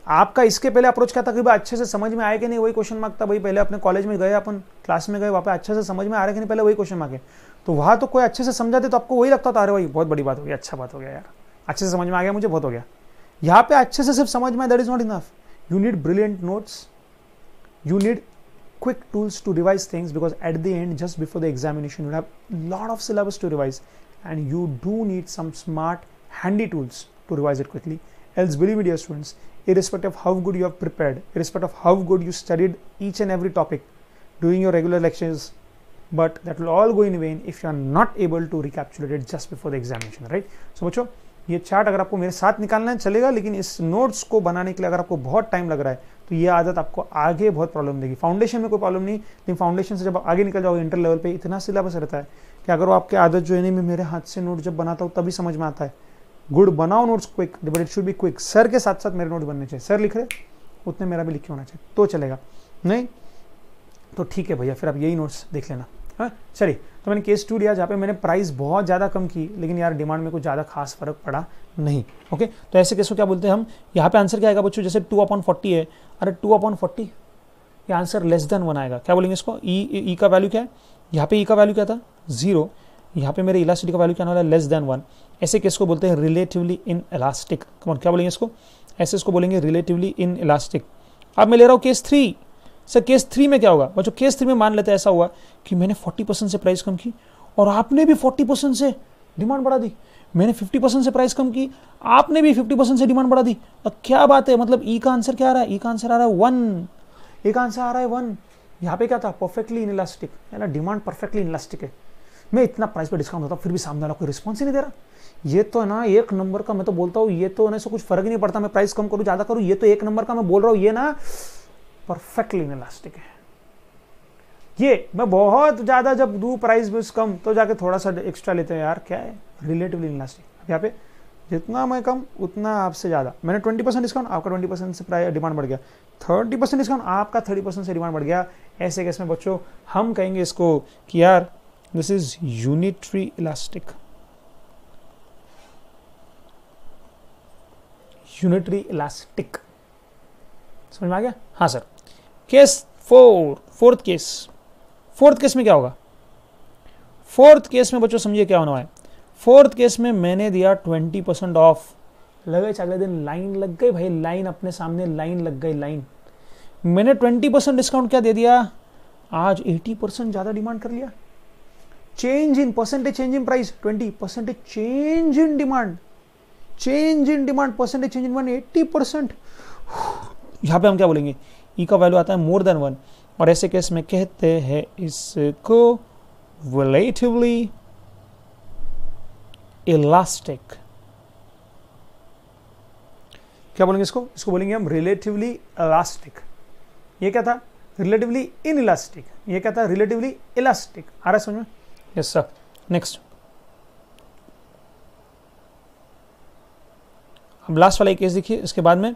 आपका इसके पहले अप्रोच क्या था कि अच्छे से समझ में आया कि नहीं, वही क्वेश्चन मार्क था भाई पहले अपने कॉलेज में गए, अपन क्लास में गए वहाँ पे अच्छे से समझ में आ रहे कि नहीं, पहले वही क्वेश्चन मार्क है। तो वहाँ तो कोई अच्छे से समझाते तो आपको वही लगता था, अरे भाई, बहुत बड़ी बात हो गई अच्छा बात हो गया यार। अच्छे से समझ में आ गया, मुझे बहुत हो गया। यहाँ पे अच्छे से सिर्फ़ समझ में that is not enough you need brilliant notes you need quick tools to revise things because at the end, just before the examination, you have lot of syllabus to revise and you do need some smart handy tools to revise it quickly else believe me dear students irrespective of how good you have prepared, irrespective of how good you studied each and every topic during your regular lectures, but that will all go in vain if you are not able to recapitulate it just before the examination, right? So बच्चों ये chart अगर आपको मेरे साथ निकालना है चलेगा लेकिन इस नोट्स को बनाने के लिए अगर आपको बहुत टाइम लग रहा है तो ये आदत आपको आगे बहुत प्रॉब्लम देगी फाउंडेशन में कोई प्रॉब्लम नहीं लेकिन फाउंडेशन से जब आगे निकल जाओगे इंटर लेवल पे इतना सिलेबस रहता है कि अगर वो आपके आदत जो है नहीं मैं मेरे हाथ से नोट जब बनाता हूँ तभी समझ में आता है गुड बनाओ notes quick but it should be quick sir के साथ साथ मेरे नोट्स बनने चाहिए। सर लिख रहे उतने मेरा भी लिखे होना चाहिए तो चलेगा। नहीं? तो ठीक है भैया फिर आप यही नोट्स देख लेना। हाँ? चलिए तो मैंने केस टू लिया जहाँ पे मैंने प्राइस बहुत ज़्यादा कम की लेकिन यार डिमांड में कुछ ज़्यादा खास फ़र्क पड़ा नहीं। ओके तो ऐसे केस को क्या बोलते हैं हम? यहाँ पे आंसर क्या आएगा बच्चों? जैसे टू अपॉन फोर्टी है। अरे टू अपॉन फोर्टी ये आंसर लेस देन वन आएगा। क्या बोलेंगे इसको? ई e, ई e का वैल्यू क्या है? यहाँ पे ई e का वैल्यू क्या था? ज़ीरो यहाँ पे मेरे इलास्टिक का वैल्यू क्या वाला है? लेस देन वन ऐसे केस को बोलते हैं रिलेटिवली इन इलास्टिक कौन क्या बोलेंगे इसको? ऐसे इसको बोलेंगे रिलेटिवली इन इलास्टिक अब मैं ले रहा हूँ case three sir case three में क्या होगा? बच्चों केस थ्री में मान लेते ऐसा हुआ कि मैंने फोर्टी परसेंट से प्राइस कम की और आपने भी फोर्टी परसेंट से डिमांड बढ़ा दी। मैंने फिफ्टी परसेंट से प्राइस कम की, आपने भी फिफ्टी परसेंट से डिमांड बढ़ा दी। अब क्या बात है? मतलब ई e का आंसर क्या आ रहा है? ई e का आंसर आ रहा है वन ए का आंसर आ रहा है वन यहाँ पे क्या था? परफेक्टली इन इलास्टिक है ना? डिमांड परफेक्टली इलास्टिक है। मैं इतना प्राइस पे डिस्काउंट होता फिर भी सामने वाला कोई रिस्पॉन्स ही नहीं दे रहा। ये तो है ना, एक नंबर का मैं तो बोलता हूँ, ये तो ना कुछ फ़र्क नहीं पड़ता, मैं प्राइस कम करूँ, ज़्यादा करूँ, ये तो एक नंबर का मैं बोल रहा हूँ, ये ना परफेक्टली इलास्टिक है। ये, मैं बहुत ज़्यादा जब दू प्राइस में कम तो जाके थोड़ा सा एक्स्ट्रा लेते हैं, यार, क्या है? रिलेटिवली इलास्टिक यहाँ पे, जितना मैं कम, उतना आपसे ज़्यादा। मैंने ट्वेंटी परसेंट डिस्काउंट आपका ट्वेंटी परसेंट से प्राइस डिमांड बढ़ गया। थर्टी परसेंट डिस्काउंट आपका थर्टी परसेंट से डिमांड बढ़ गया। ऐसे केस में बच्चों, हम कहेंगे इसको कि यार this is unitary elastic. Unitary elastic समझ में आ गया? हाँ sir case four fourth case fourth case में क्या होगा? फोर्थ केस में बच्चों समझिए क्या होना है। फोर्थ केस में मैंने दिया ट्वेंटी परसेंट ऑफ़ लगे अगले दिन लाइन लग गई भाई लाइन अपने सामने लाइन लग गई लाइन मैंने ट्वेंटी परसेंट डिस्काउंट क्या दे दिया? आज एटी परसेंट ज़्यादा डिमांड कर लिया। Change in percentage change in price twenty percentage change in demand change in demand percentage change in one eighty percent यहाँ पे हम क्या बोलेंगे? ई e का वैल्यू आता है मोर देन वन और ऐसे केस में कहते हैं इसको रिलेटिवली इलास्टिक क्या बोलेंगे इसको? इसको बोलेंगे हम रिलेटिवली इलास्टिक ये क्या था? रिलेटिवली इन इलास्टिक ये क्या था? रिलेटिवली इलास्टिक आ रहा है समझ में? यस सर नेक्स्ट अब लास्ट वाला एक केस देखिए, इसके बाद में।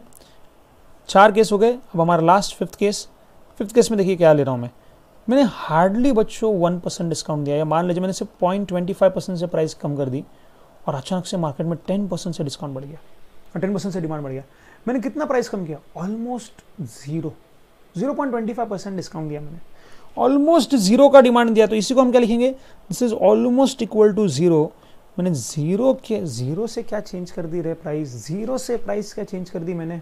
चार केस हो गए, अब हमारा last fifth case fifth case में देखिए क्या ले रहा हूँ मैं। मैंने हार्डली बच्चों वन परसेंट डिस्काउंट दिया। या मान लीजिए मैंने सिर्फ़ पॉइंट ट्वेंटी फाइव परसेंट से प्राइस कम कर दी और अचानक से मार्केट में टेन परसेंट से डिस्काउंट बढ़ गया। और टेन परसेंट से डिमांड बढ़ गया। मैंने कितना प्राइस कम किया? Almost zero zero point twenty five percent discount दिया मैंने। ऑलमोस्ट ज़ीरो का डिमांड दिया तो इसी को हम क्या लिखेंगे? This is almost equal to zero मैंने ज़ीरो के ज़ीरो से क्या चेंज कर दी रहे प्राइस ज़ीरो से प्राइस क्या चेंज कर दी मैंने?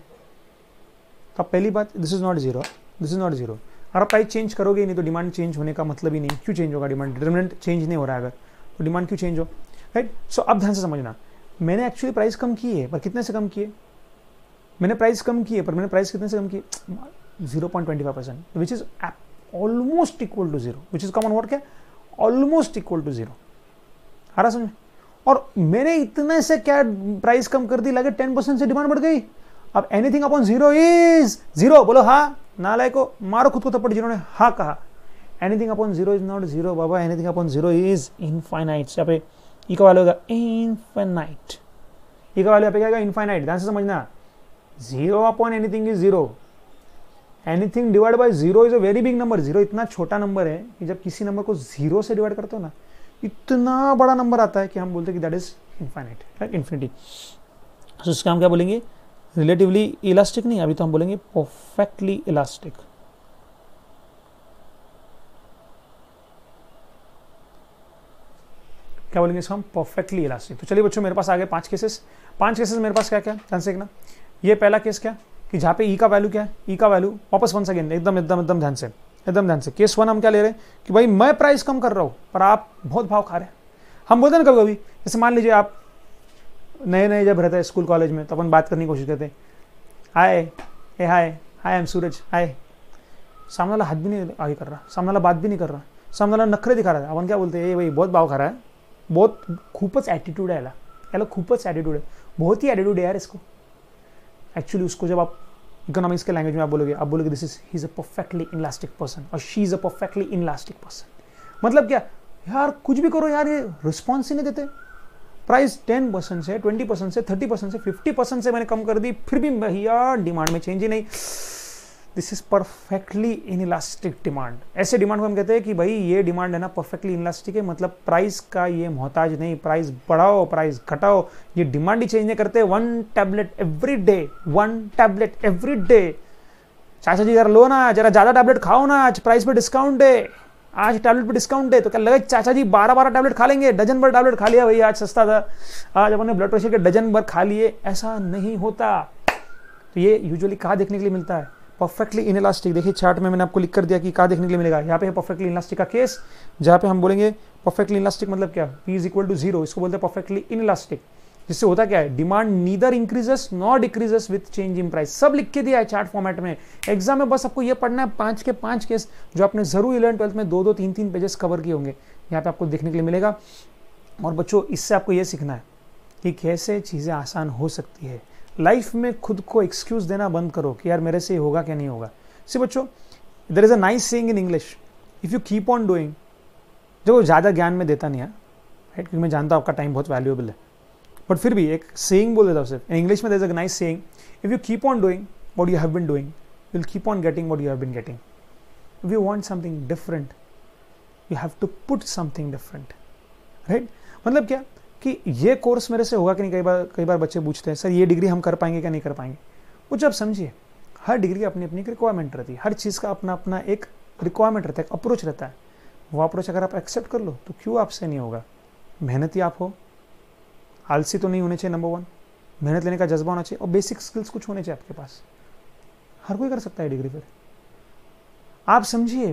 तो पहली बात this is not zero this is not zero अगर प्राइस चेंज करोगे, नहीं तो डिमांड चेंज होने का मतलब ही नहीं। क्यों चेंज होगा डिमांड डिटर्मिनेंट चेंज नहीं हो रहा है अगर तो डिमांड क्यों चेंज हो? राइट सो अब ध्यान से समझना। मैंने एक्चुअली प्राइस कम की है, पर कितने से कम किए? मैंने प्राइस कम की है, पर मैंने प्राइस कितने से कम की zero point twenty five percent which is almost equal to zero which is common word क्या? ऑलमोस्ट इक्वल टू ज़ीरो आ रहा समझ? और मैंने इतने से क्या प्राइस कम कर दी? लगे टेन परसेंट से डिमांड बढ़ गई। अब anything upon zero is zero बोलो हाँ नालाय को, मारो खुद को थप्पड़ जिन्होंने। हाँ कहा। Anything upon zero is not zero Baba. Anything upon zero is infinite यहाँ पे ई का वाले होगा इनफाइनाइट ई का वाले यहाँ पे क्या इनफाइनाइट ध्यान से समझना। Zero upon anything is zero anything divide by zero is a very big number zero इतना छोटा नंबर है कि जब किसी नंबर को ज़ीरो से डिवाइड करते हो ना, इतना बड़ा नंबर आता है कि हम बोलते हैं कि that is infinite right infinity तो उसका हम क्या बोलेंगे? रिलेटिवली इलास्टिक नहीं, अभी तो हम बोलेंगे परफेक्टली इलास्टिक क्या बोलेंगे इसको हम? परफेक्टली इलास्टिक तो चलिए बच्चों, मेरे पास आ गए पाँच केसेस पाँच केसेस मेरे पास क्या क्या ध्यान से देखना। ये पहला केस क्या? कि जहाँ पे ई e का वैल्यू क्या है? ई e का वैल्यू वापस वन सेकेंड एकदम एकदम एकदम ध्यान से, एकदम ध्यान से। केस वन हम क्या ले रहे हैं? कि भाई मैं प्राइस कम कर रहा हूँ, पर आप बहुत भाव खा रहे हैं। हम बोलते हैं ना कभी कभी जैसे मान लीजिए आप नए नए जब रहते हैं स्कूल, कॉलेज में तो अपन बात करने की कोशिश करते हाय ए, हाय हाय एम सूरज, हाय। सामने वाला हाथ भी नहीं आगे कर रहा, सामने वाला बात भी नहीं कर रहा, सामने वाला नखरे दिखा रहा है। अपन क्या बोलते हैं भाई, बहुत भाव खा रहा है, बहुत खूबच एटीट्यूड है याला एटीट्यूड है, बहुत ही एटीट्यूड है यार इसको। एक्चुअली उसको जब आप इकोनॉमिक्स के लैंग्वेज में आप बोलोगे आप बोलोगे this is he is a perfectly inelastic person और she is a perfectly inelastic person मतलब क्या? यार, कुछ भी करो यार, ये रिस्पॉन्स ही नहीं देते. प्राइस टेन परसेंट से ट्वेंटी परसेंट से थर्टी परसेंट से फिफ्टी परसेंट से मैंने कम कर दी, फिर भी भैया डिमांड में चेंज ही नहीं. This is perfectly inelastic demand. ऐसे डिमांड को हम कहते हैं कि भाई, ये डिमांड है ना परफेक्टली इलास्टिक है मतलब प्राइस का ये मोहताज नहीं, प्राइस बढ़ाओ, प्राइस घटाओ, ये डिमांड ही चेंज नहीं करते। One tablet every day one tablet every day चाचा जी, जरा लो ना, जरा ज़्यादा टैबलेट खाओ ना, आज प्राइस पे डिस्काउंट है। आज टैबलेट पे डिस्काउंट है तो क्या लगे चाचा जी बारह बारह टैबलेट खा लेंगे? डजन भर टैबलेट खा लिया भाई आज सस्ता था। आज अपने ब्लड प्रेशर के डजन भर खा लिए, ऐसा नहीं होता। तो ये यूजुअली कहाँ देखने के लिए मिलता है? परफेक्टली इन इलास्टिक देखिए चार्ट में मैंने आपको लिख कर दिया कि कहा देखने के लिए मिलेगा। यहाँ पे परफेक्टली इलास्टिक का केस जहाँ पे हम बोलेंगे परफेक्टली इलास्टिक मतलब क्या? P is equal to zero इसको बोलते हैं परफेक्टली इन इलास्टिक जिससे होता क्या है? Demand neither increases not decreases with change in price सब लिख के दिया है चार्ट फॉर्मेट में। एग्ज़ाम में बस आपको ये पढ़ना है, पाँच के पाँच केस जो आपने ज़रूर इलेवन ट्वेल्थ में दो दो, तीन तीन पेजेस कवर किए होंगे। यहाँ पे आपको देखने के लिए मिलेगा। और बच्चों, इससे आपको ये सीखना है कि कैसे चीज़ें आसान हो सकती है। लाइफ में खुद को एक्सक्यूज देना बंद करो कि यार मेरे से होगा क्या, नहीं होगा। सी बच्चों there is a nice saying in English if you keep on doing जो ज़्यादा ज्ञान में देता नहीं है राइट क्योंकि मैं जानता हूँ आपका टाइम बहुत वैल्यूएबल है। बट फिर भी एक सेइंग बोल देता हूँ सिर्फ़। इंग्लिश में there is a nice saying if you keep on doing what you have been doing you will keep on getting what you have been getting if you want something different you have to put something different right मतलब क्या? कि ये course मेरे से होगा कि नहीं? कई बार कई बार बच्चे पूछते हैं, सर, ये डिग्री हम कर पाएँगे क्या? नहीं कर पाएँगे? वो जब समझिए, हर डिग्री अपनी अपनी रिक्वायरमेंट रहती है। हर चीज़ का अपना अपना एक रिक्वायरमेंट रहता है, एक अप्रोच रहता है। वो अप्रोच अगर आप एक्सेप्ट कर लो तो क्यों आपसे नहीं होगा? मेहनती आप हो। आलसी तो नहीं होने चाहिए नंबर वन मेहनत लेने का जज्बा होना चाहिए और बेसिक स्किल्स कुछ होने चाहिए आपके पास। हर कोई कर सकता है डिग्री फिर। आप समझिए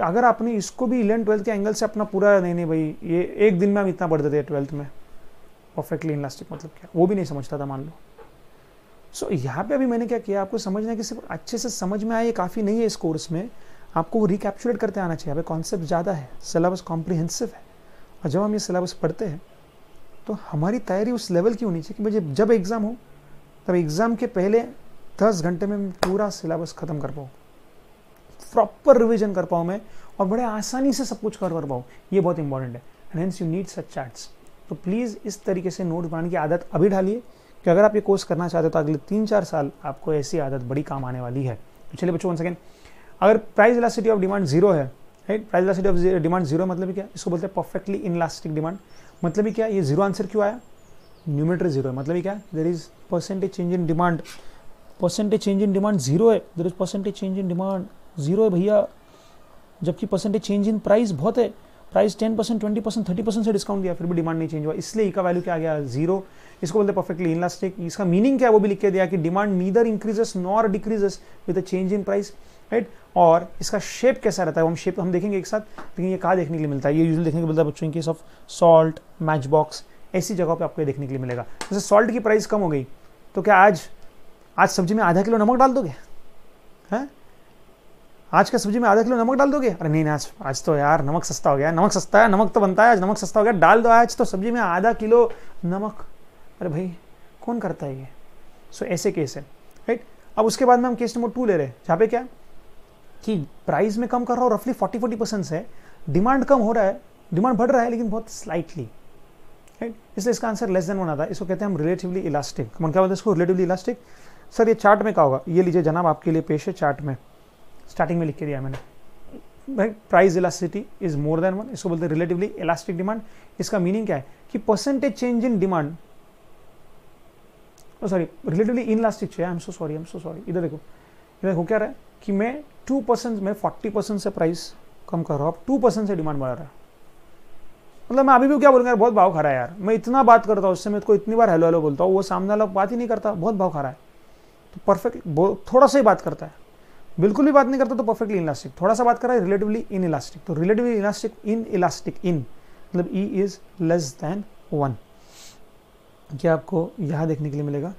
अगर आपने इसको भी इलेवन ट्वेल्थ के एंगल से अपना पूरा नहीं नहीं भाई ये एक दिन में हम इतना पढ़ते थे ट्वेल्थ में। परफेक्टली इलास्टिक मतलब क्या? वो भी नहीं समझता था मान लो। सो so, यहाँ पे अभी मैंने क्या किया आपको समझना है कि सिर्फ़ अच्छे से समझ में आए काफ़ी नहीं है इस कोर्स में। आपको रिकैप्चुलेट करते आना चाहिए। यहाँ कॉन्सेप्ट ज़्यादा है सिलेबस कॉम्प्रिहेंसिव है। और जब हम ये सिलेबस पढ़ते हैं तो हमारी तैयारी उस लेवल की होनी चाहिए कि मुझे जब एग्ज़ाम हो तब एग्ज़ाम के पहले दस घंटे में पूरा सिलेबस ख़त्म कर पाऊँ प्रॉपर रिविजन कर पाऊँ मैं और बड़े आसानी से सब कुछ कर कर पाऊँ। ये बहुत इंपॉर्टेंट है। And hence you need such charts तो प्लीज़ इस तरीके से नोट बनाने की आदत अभी डालिए कि अगर आप ये कोर्स करना चाहते हो तो अगले तीन चार साल आपको ऐसी आदत बड़ी काम आने वाली है। तो चलिए बच्चों वन सेकेंड अगर price elasticity of demand zero है right price elasticity of demand zero मतलब क्या? इसको बोलते हैं परफेक्टली इनलास्टिक डिमांड मतलब क्या? ये ज़ीरो आंसर क्यों आया? न्यूमेटर ज़ीरो है। मतलब क्या? There is percentage change in demand percentage change in demand zero है। There is percentage change in demand zero है भैया। जबकि परसेंटेज चेंज इन प्राइस बहुत है। Price ten percent twenty percent thirty percent से डिस्काउंट दिया, फिर भी डिमांड नहीं चेंज हुआ। इसलिए का वैल्यू क्या आ गया? ज़ीरो इसको बोलते परफेक्टली इनलास्टिक इसका मीनिंग क्या है? वो भी लिख के दिया कि demand neither increases nor decreases with a change in price right और इसका शेप कैसा रहता है? हम शेप हम देखेंगे एक साथ, लेकिन ये कहाँ देखने के लिए मिलता है? ये यूजली देखने को मिलता है बच्चों case of salt match box ऐसी जगह पर आपको ये देखने के लिए मिलेगा। जैसे सॉल्ट की प्राइस कम हो गई तो क्या आज आज सब्ज़ी में आधा किलो नमक डाल दोगे? हैं? आज का सब्ज़ी में आधा किलो नमक डाल दोगे? अरे नहीं आज आज तो यार नमक सस्ता हो गया। नमक सस्ता है नमक तो बनता है आज नमक सस्ता हो गया। डाल दो आज तो सब्ज़ी में आधा किलो नमक। अरे भाई कौन करता है ये? सो so, ऐसे केस है राइट अब उसके बाद में हम केस नंबर टू ले रहे हैं। जहाँ पे क्या कि प्राइस में कम कर रहा हूँ रफली फोर्टी फोर्टी परसेंट से। डिमांड कम हो रहा है डिमांड बढ़ रहा है लेकिन बहुत स्लाइटली राइट इसलिए इसका आंसर लेस देन वन आता है। इसको कहते हैं हम रिलेटिवली इलास्टिक हम क्या बोलते हैं इसको? रिलेटिवली इलास्टिक सर ये चार्ट में क्या होगा। ये लीजिए जनाब आपके लिए पेश है चार्ट में। स्टार्टिंग में लिख के दिया मैंने। भाई price elasticity is more than one इसको बोलते हैं रिलेटिवली इलास्टिक डिमांड इसका मीनिंग क्या है? कि percentage change in demand sorry relatively inelastic I am so sorry I am so sorry इधर देखो, इधर हो क्या रहा है? कि मैं टू परसेंट मैं फोर्टी परसेंट से प्राइस कम कर रहा हूँ। अब टू परसेंट से डिमांड बढ़ा रहा है। मतलब मैं अभी भी क्या बोलूँगा यार, बहुत भाव खा रहा है यार। मैं इतना बात करता हूँ, उससे मैं इसको इतनी बार हेलो हेलो बोलता हूँ, वो सामने वाला बात ही नहीं करता, बहुत भाव खा रहा है। तो परफेक्ट थोड़ा सा ही बात करता है। बिल्कुल भी बात नहीं करता तो परफेक्टली इलास्टिक थोड़ा सा बात कर रहा है रिलेटिवली इन इलास्टिक तो relatively elastic inelastic in मतलब e is less than one क्या आपको यहाँ देखने के लिए मिलेगा?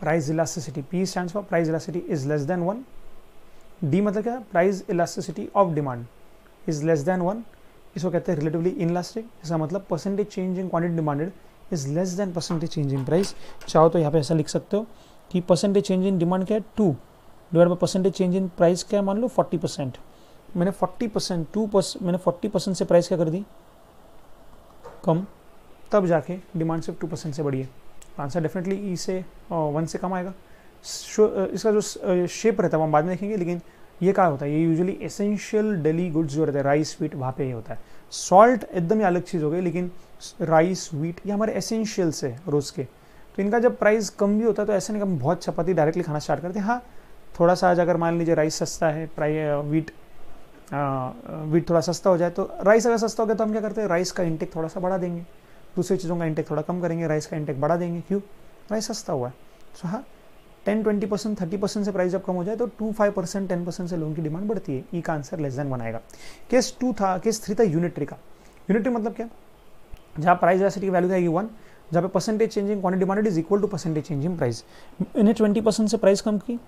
Price elasticity P stand for price elasticity is less than one D मतलब क्या? Price elasticity of demand is less than one इसको कहते हैं रिलेटिवली इन इलास्टिक इसका मतलब percentage change in quantity demanded is less than percentage change in price चाहो तो यहाँ पे ऐसा लिख सकते हो कि परसेंटेज चेंज इन डिमांड क्या है? Two divide by percentage change in price क्या है मान लो फोर्टी परसेंट मैंने फोर्टी परसेंट टू परसेंट मैंने फोर्टी परसेंट से प्राइस क्या कर दी? कम। तब जाके डिमांड सिर्फ़ टू परसेंट से बढ़ी है। आंसर डेफिनेटली ई से वन से कम आएगा। इसका जो शेप रहता है, वो हम बाद में देखेंगे, लेकिन ये क्या होता है? ये यूजुअली एसेंशियल डेली गुड्स जो रहते हैं राइस वीट वहाँ पे ये होता है। सॉल्ट एकदम ही अलग चीज़ हो गई, लेकिन राइस वीट ये हमारे एसेंशियल्स है रोज़ के। तो इनका जब प्राइस कम भी होता है तो ऐसा नहीं कि हम बहुत चपाती डायरेक्टली खाना स्टार्ट करते हैं। हाँ थोड़ा सा आज अगर मान लीजिए राइस सस्ता है प्राइ वीट वीट थोड़ा सस्ता हो जाए तो राइस अगर सस्ता हो गया तो हम क्या करते हैं? राइस का इंटेक थोड़ा सा बढ़ा देंगे। दूसरी चीज़ों का इंटेक थोड़ा कम करेंगे राइस का इंटेक बढ़ा देंगे। क्यों? राइस सस्ता हुआ है। सो हाँ ten twenty percent thirty percent से प्राइस जब कम हो जाए तो two five percent ten percent से लोन की डिमांड बढ़ती है। ई का आंसर लेस देन बनाएगा केस टू था केस थ्री था यूनिट्री का। यूनिट्री मतलब क्या? जहाँ प्राइस वेसिटी की वैल्यू आएगी वन जहाँ पे percentage changing quantity demand is equal to percentage changing price इन्हें ट्वेंटी परसेंट से प्राइस कम की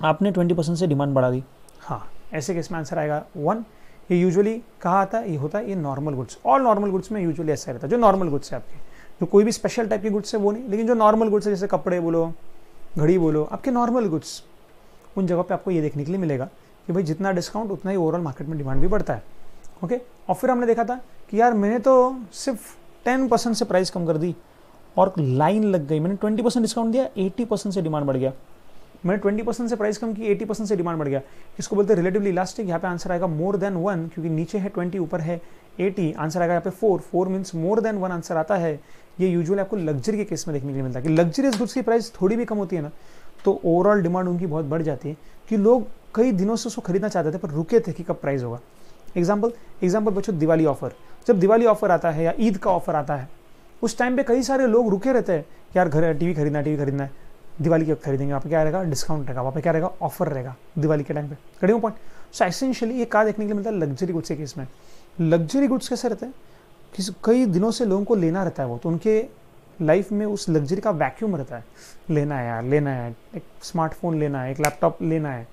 आपने ट्वेंटी परसेंट से डिमांड बढ़ा दी। हाँ ऐसे केस में आंसर आएगा। वन ये यूजुअली कहा आता है? ये होता है, ये normal goods all normal goods में यूजुअली ऐसा रहता है, जो नॉर्मल गुड्स है आपके। जो कोई भी स्पेशल टाइप के गुड्स है वो नहीं, लेकिन जो नॉर्मल गुड्स है, जैसे कपड़े बोलो, घड़ी बोलो, आपके नॉर्मल गुड्स उन जगह पे आपको ये देखने के लिए मिलेगा कि भाई जितना डिस्काउंट उतना ही ओवरऑल मार्केट में डिमांड भी बढ़ता है। ओके और फिर हमने देखा था कि यार, मैंने तो सिर्फ़ टेन परसेंट से प्राइस कम कर दी और लाइन लग गई। मैंने ट्वेंटी परसेंट डिस्काउंट दिया एटी परसेंट से डिमांड बढ़ गया। मैंने ट्वेंटी परसेंट से प्राइस कम की एटी परसेंट से डिमांड बढ़ गया। इसको बोलते हैं रिलेटिवली इलास्टिक यहाँ पे आंसर आएगा मोर देन वन क्योंकि नीचे है ट्वेंटी ऊपर है एटी आंसर आएगा यहाँ पे four four means more than one answer आता है। ये यूजुअली आपको लग्जरी के केस में देखने के लिए मिलता है कि लग्जरियस गुड्स की प्राइस थोड़ी भी कम होती है ना तो ओवरऑल डिमांड उनकी बहुत बढ़ जाती है कि लोग कई दिनों से उसको खरीदना चाहते थे पर रुके थे कि कब प्राइस होगा। एग्ज़ाम्पल एग्ज़ाम्पल बच्चों, दिवाली ऑफ़र जब दिवाली ऑफ़र आता है या ईद का ऑफ़र आता है, उस टाइम पे कई सारे लोग रुके रहते हैं यार घर, टीवी खरीदना टीवी खरीदना है। दिवाली के खरीदेंगे। वहाँ पे क्या रहेगा? डिस्काउंट रहेगा। वहाँ पे क्या रहेगा? ऑफ़र रहेगा दिवाली के टाइम पे। करेंगे पॉइंट सो एसेंशियली ये कहा देखने के लिए मिलता है लग्जरी गुड्स के केस में। लग्जरी गुड्स कैसे रहते हैं? किसी कई दिनों से लोगों को लेना रहता है वो तो उनके लाइफ में उस लग्जरी का वैक्यूम रहता है। लेना है यार, लेना है। एक स्मार्टफ़ोन लेना है, एक लैपटॉप लेना है।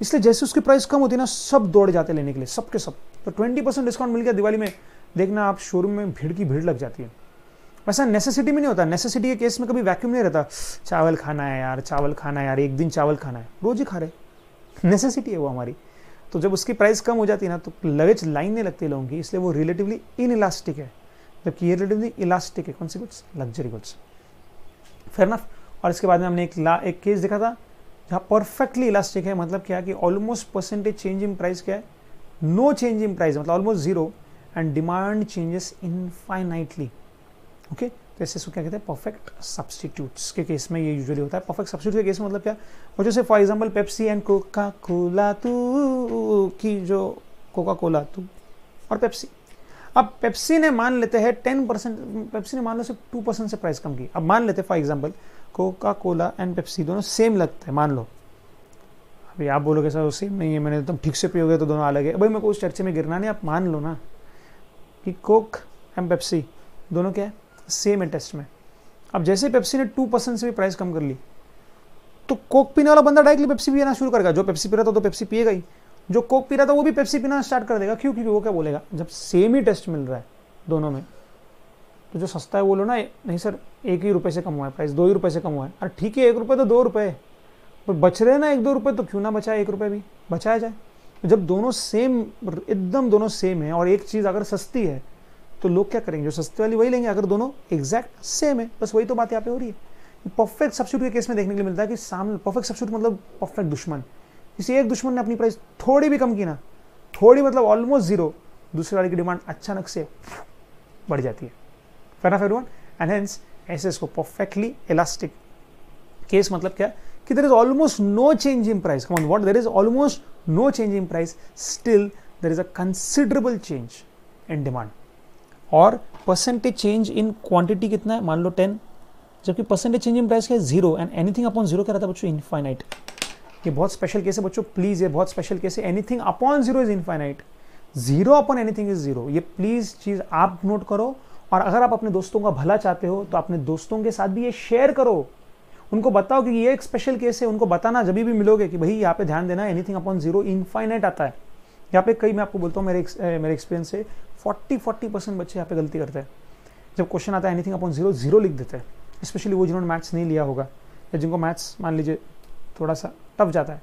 इसलिए जैसे उसकी प्राइस कम होती है ना, सब दौड़ जाते हैं लेने के लिए, सबके सब। तो ट्वेंटी परसेंट डिस्काउंट मिल गया दिवाली में। देखना आप शोरूम में भीड़ की भीड़ लग जाती है। वैसा नेसेसिटी में नहीं होता। नेसेसिटी के केस में कभी वैक्यूम नहीं रहता। चावल खाना है यार, चावल खाना है यार, एक दिन चावल खाना है। रोज ही खा रहे नेसेसिटी है वो हमारी। तो जब उसकी प्राइस कम हो जाती है ना तो लगेज लाइन नहीं लगती लोगों की, इसलिए वो रिलेटिवली इन इलास्टिक है। जबकि ये रिलेटिवली इलास्टिक है। कौन सी goods luxury goods fair enough और इसके बाद में हमने एक ला, एक केस देखा था, जहाँ परफेक्टली इलास्टिक है। मतलब क्या कि almost percentage change in price क्या है? नो चेंज इन प्राइस मतलब almost zero and demand changes infinitely okay तो ऐसे इसको क्या कहते हैं? परफेक्ट सब्सटीट्यूट्स के केस में ये यूजुअली होता है। परफेक्ट सब्सटीट्यूट के केस में मतलब क्या? और जैसे for example Pepsi and Coca Cola तू की जो कोका कोला तू और पेप्सी अब पेप्सी ने मान लेते हैं टेन परसेंट पेप्सी ने मान लो सिर्फ़ टू परसेंट से प्राइस कम की। अब मान लेते for example Coca Cola and Pepsi दोनों सेम लगते हैं, मान लो। अभी आप बोलोगे सर सेम नहीं है, मैंने एकदम ठीक से पियोगे तो दोनों अलग है। भाई मेरे को उस चर्चे में गिरना नहीं, आप मान लो ना कि कोक एंड पेप्सी दोनों क्या है? सेम है टेस्ट में। अब जैसे पेप्सी ने टू परसेंट से भी प्राइस कम कर ली तो कोक पीने वाला बंदा डायरेक्टली पेप्सी पीना शुरू करेगा। जो पेप्सी पी रहा था तो पेप्सी पिएगा ही। जो कोक पी रहा था, वो भी पेप्सी पीना स्टार्ट कर देगा। क्यों? क्योंकि वो क्या बोलेगा? जब सेम ही टेस्ट मिल रहा है दोनों में तो जो सस्ता है वो लो ना, नहीं सर, एक ही रुपये से कम हुआ है। प्राइस दो ही रुपये से कम हुआ है। अरे ठीक है, एक रुपये तो दो रुपये पर बच रहे ना एक दो रुपये तो क्यों ना बचाए एक रुपये भी? बचाया जाए। जब दोनों सेम एकदम दोनों सेम है, और एक चीज़ अगर सस्ती है तो लोग क्या करेंगे? जो सस्ते वाली वही लेंगे, अगर दोनों एग्जैक्ट सेम है, बस वही तो बात यहाँ पे हो रही है। परफेक्ट सब्सिट्यूट के केस में देखने के लिए मिलता है कि सामने परफेक्ट सब्सिट्यूट मतलब परफेक्ट दुश्मन। किसी एक दुश्मन ने अपनी प्राइस थोड़ी भी कम की ना, थोड़ी मतलब ऑलमोस्ट ज़ीरो दूसरे वाले की डिमांड अचानक से बढ़ जाती है। फेर ऑफ़ एवरीवन एंड हेंस ऐसे इसको परफेक्टली इलास्टिक केस मतलब क्या? कि there is almost no change in price come what there is almost no change in price still there is a considerable change in demand और percentage change in quantity कितना है? मान लो ten जबकि percentage change in price क्या है? Zero and anything upon zero क्या रहता है बच्चों इनफाइनाइट ये बहुत स्पेशल केस है बच्चों प्लीज़ ये बहुत स्पेशल केस है। Anything upon zero is infinite zero upon anything is zero ये प्लीज़ चीज़ आप नोट करो और अगर आप अपने दोस्तों का भला चाहते हो तो अपने दोस्तों के साथ भी ये शेयर करो। उनको बताओ कि ये एक स्पेशल केस है, उनको बताना, जब भी मिलोगे कि भाई यहाँ पे ध्यान देना एनीथिंग अपॉन ज़ीरो इनफाइनाइट आता है। यहाँ पे कई, मैं आपको बोलता हूँ, मेरे मेरे एक्सपीरियंस से फोर्टी फोर्टी परसेंट बच्चे यहाँ पे गलती करते हैं। जब क्वेश्चन आता है एनीथिंग अपॉन ज़ीरो ज़ीरो लिख देते हैं। स्पेशली वो जिन्होंने मैथ्स नहीं लिया होगा, या जिनको मैथ्स मान लीजिए थोड़ा सा टफ जाता है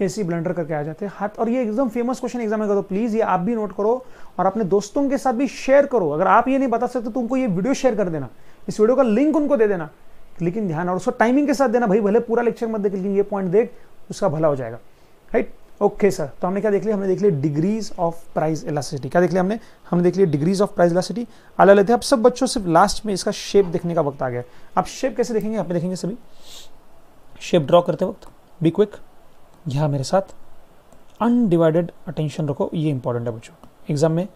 ऐसी ब्लंडर करके आ जाते हैं। हाथ, और ये एकदम फ़ेमस क्वेश्चन एग्ज़ाम में करो प्लीज़ ये आप भी नोट करो, और अपने दोस्तों के साथ भी शेयर करो। अगर आप ये नहीं बता सकते तो उनको ये वीडियो शेयर कर देना। इस वीडियो का लिंक उनको दे देना। लेकिन ध्यान, और उसको टाइमिंग के साथ देना, भाई, भले पूरा लेक्चर मत देख, लेकिन ये पॉइंट देख, उसका भला हो जाएगा। राइट ओके सर तो हमने क्या देख लिया? हमने देख लिया डिग्रीज ऑफ़ प्राइस इलास्टिसिटी क्या देख लिया हमने? हमने देख लिया डिग्रीज ऑफ़ प्राइस इलास्टिसिटी अलग लेते हैं। अब सब बच्चों सिर्फ़ लास्ट में इसका शेप देखने का वक्त आ गया। आप शेप कैसे देखेंगे? आप देखेंगे सभी। शेप ड्रॉ करते वक्त। बी क्विक यहाँ मेरे साथ। अनडिवाइडेड अटेंशन रखो। ये इंपॉर्टेंट है बच्चों। एग्ज़ाम में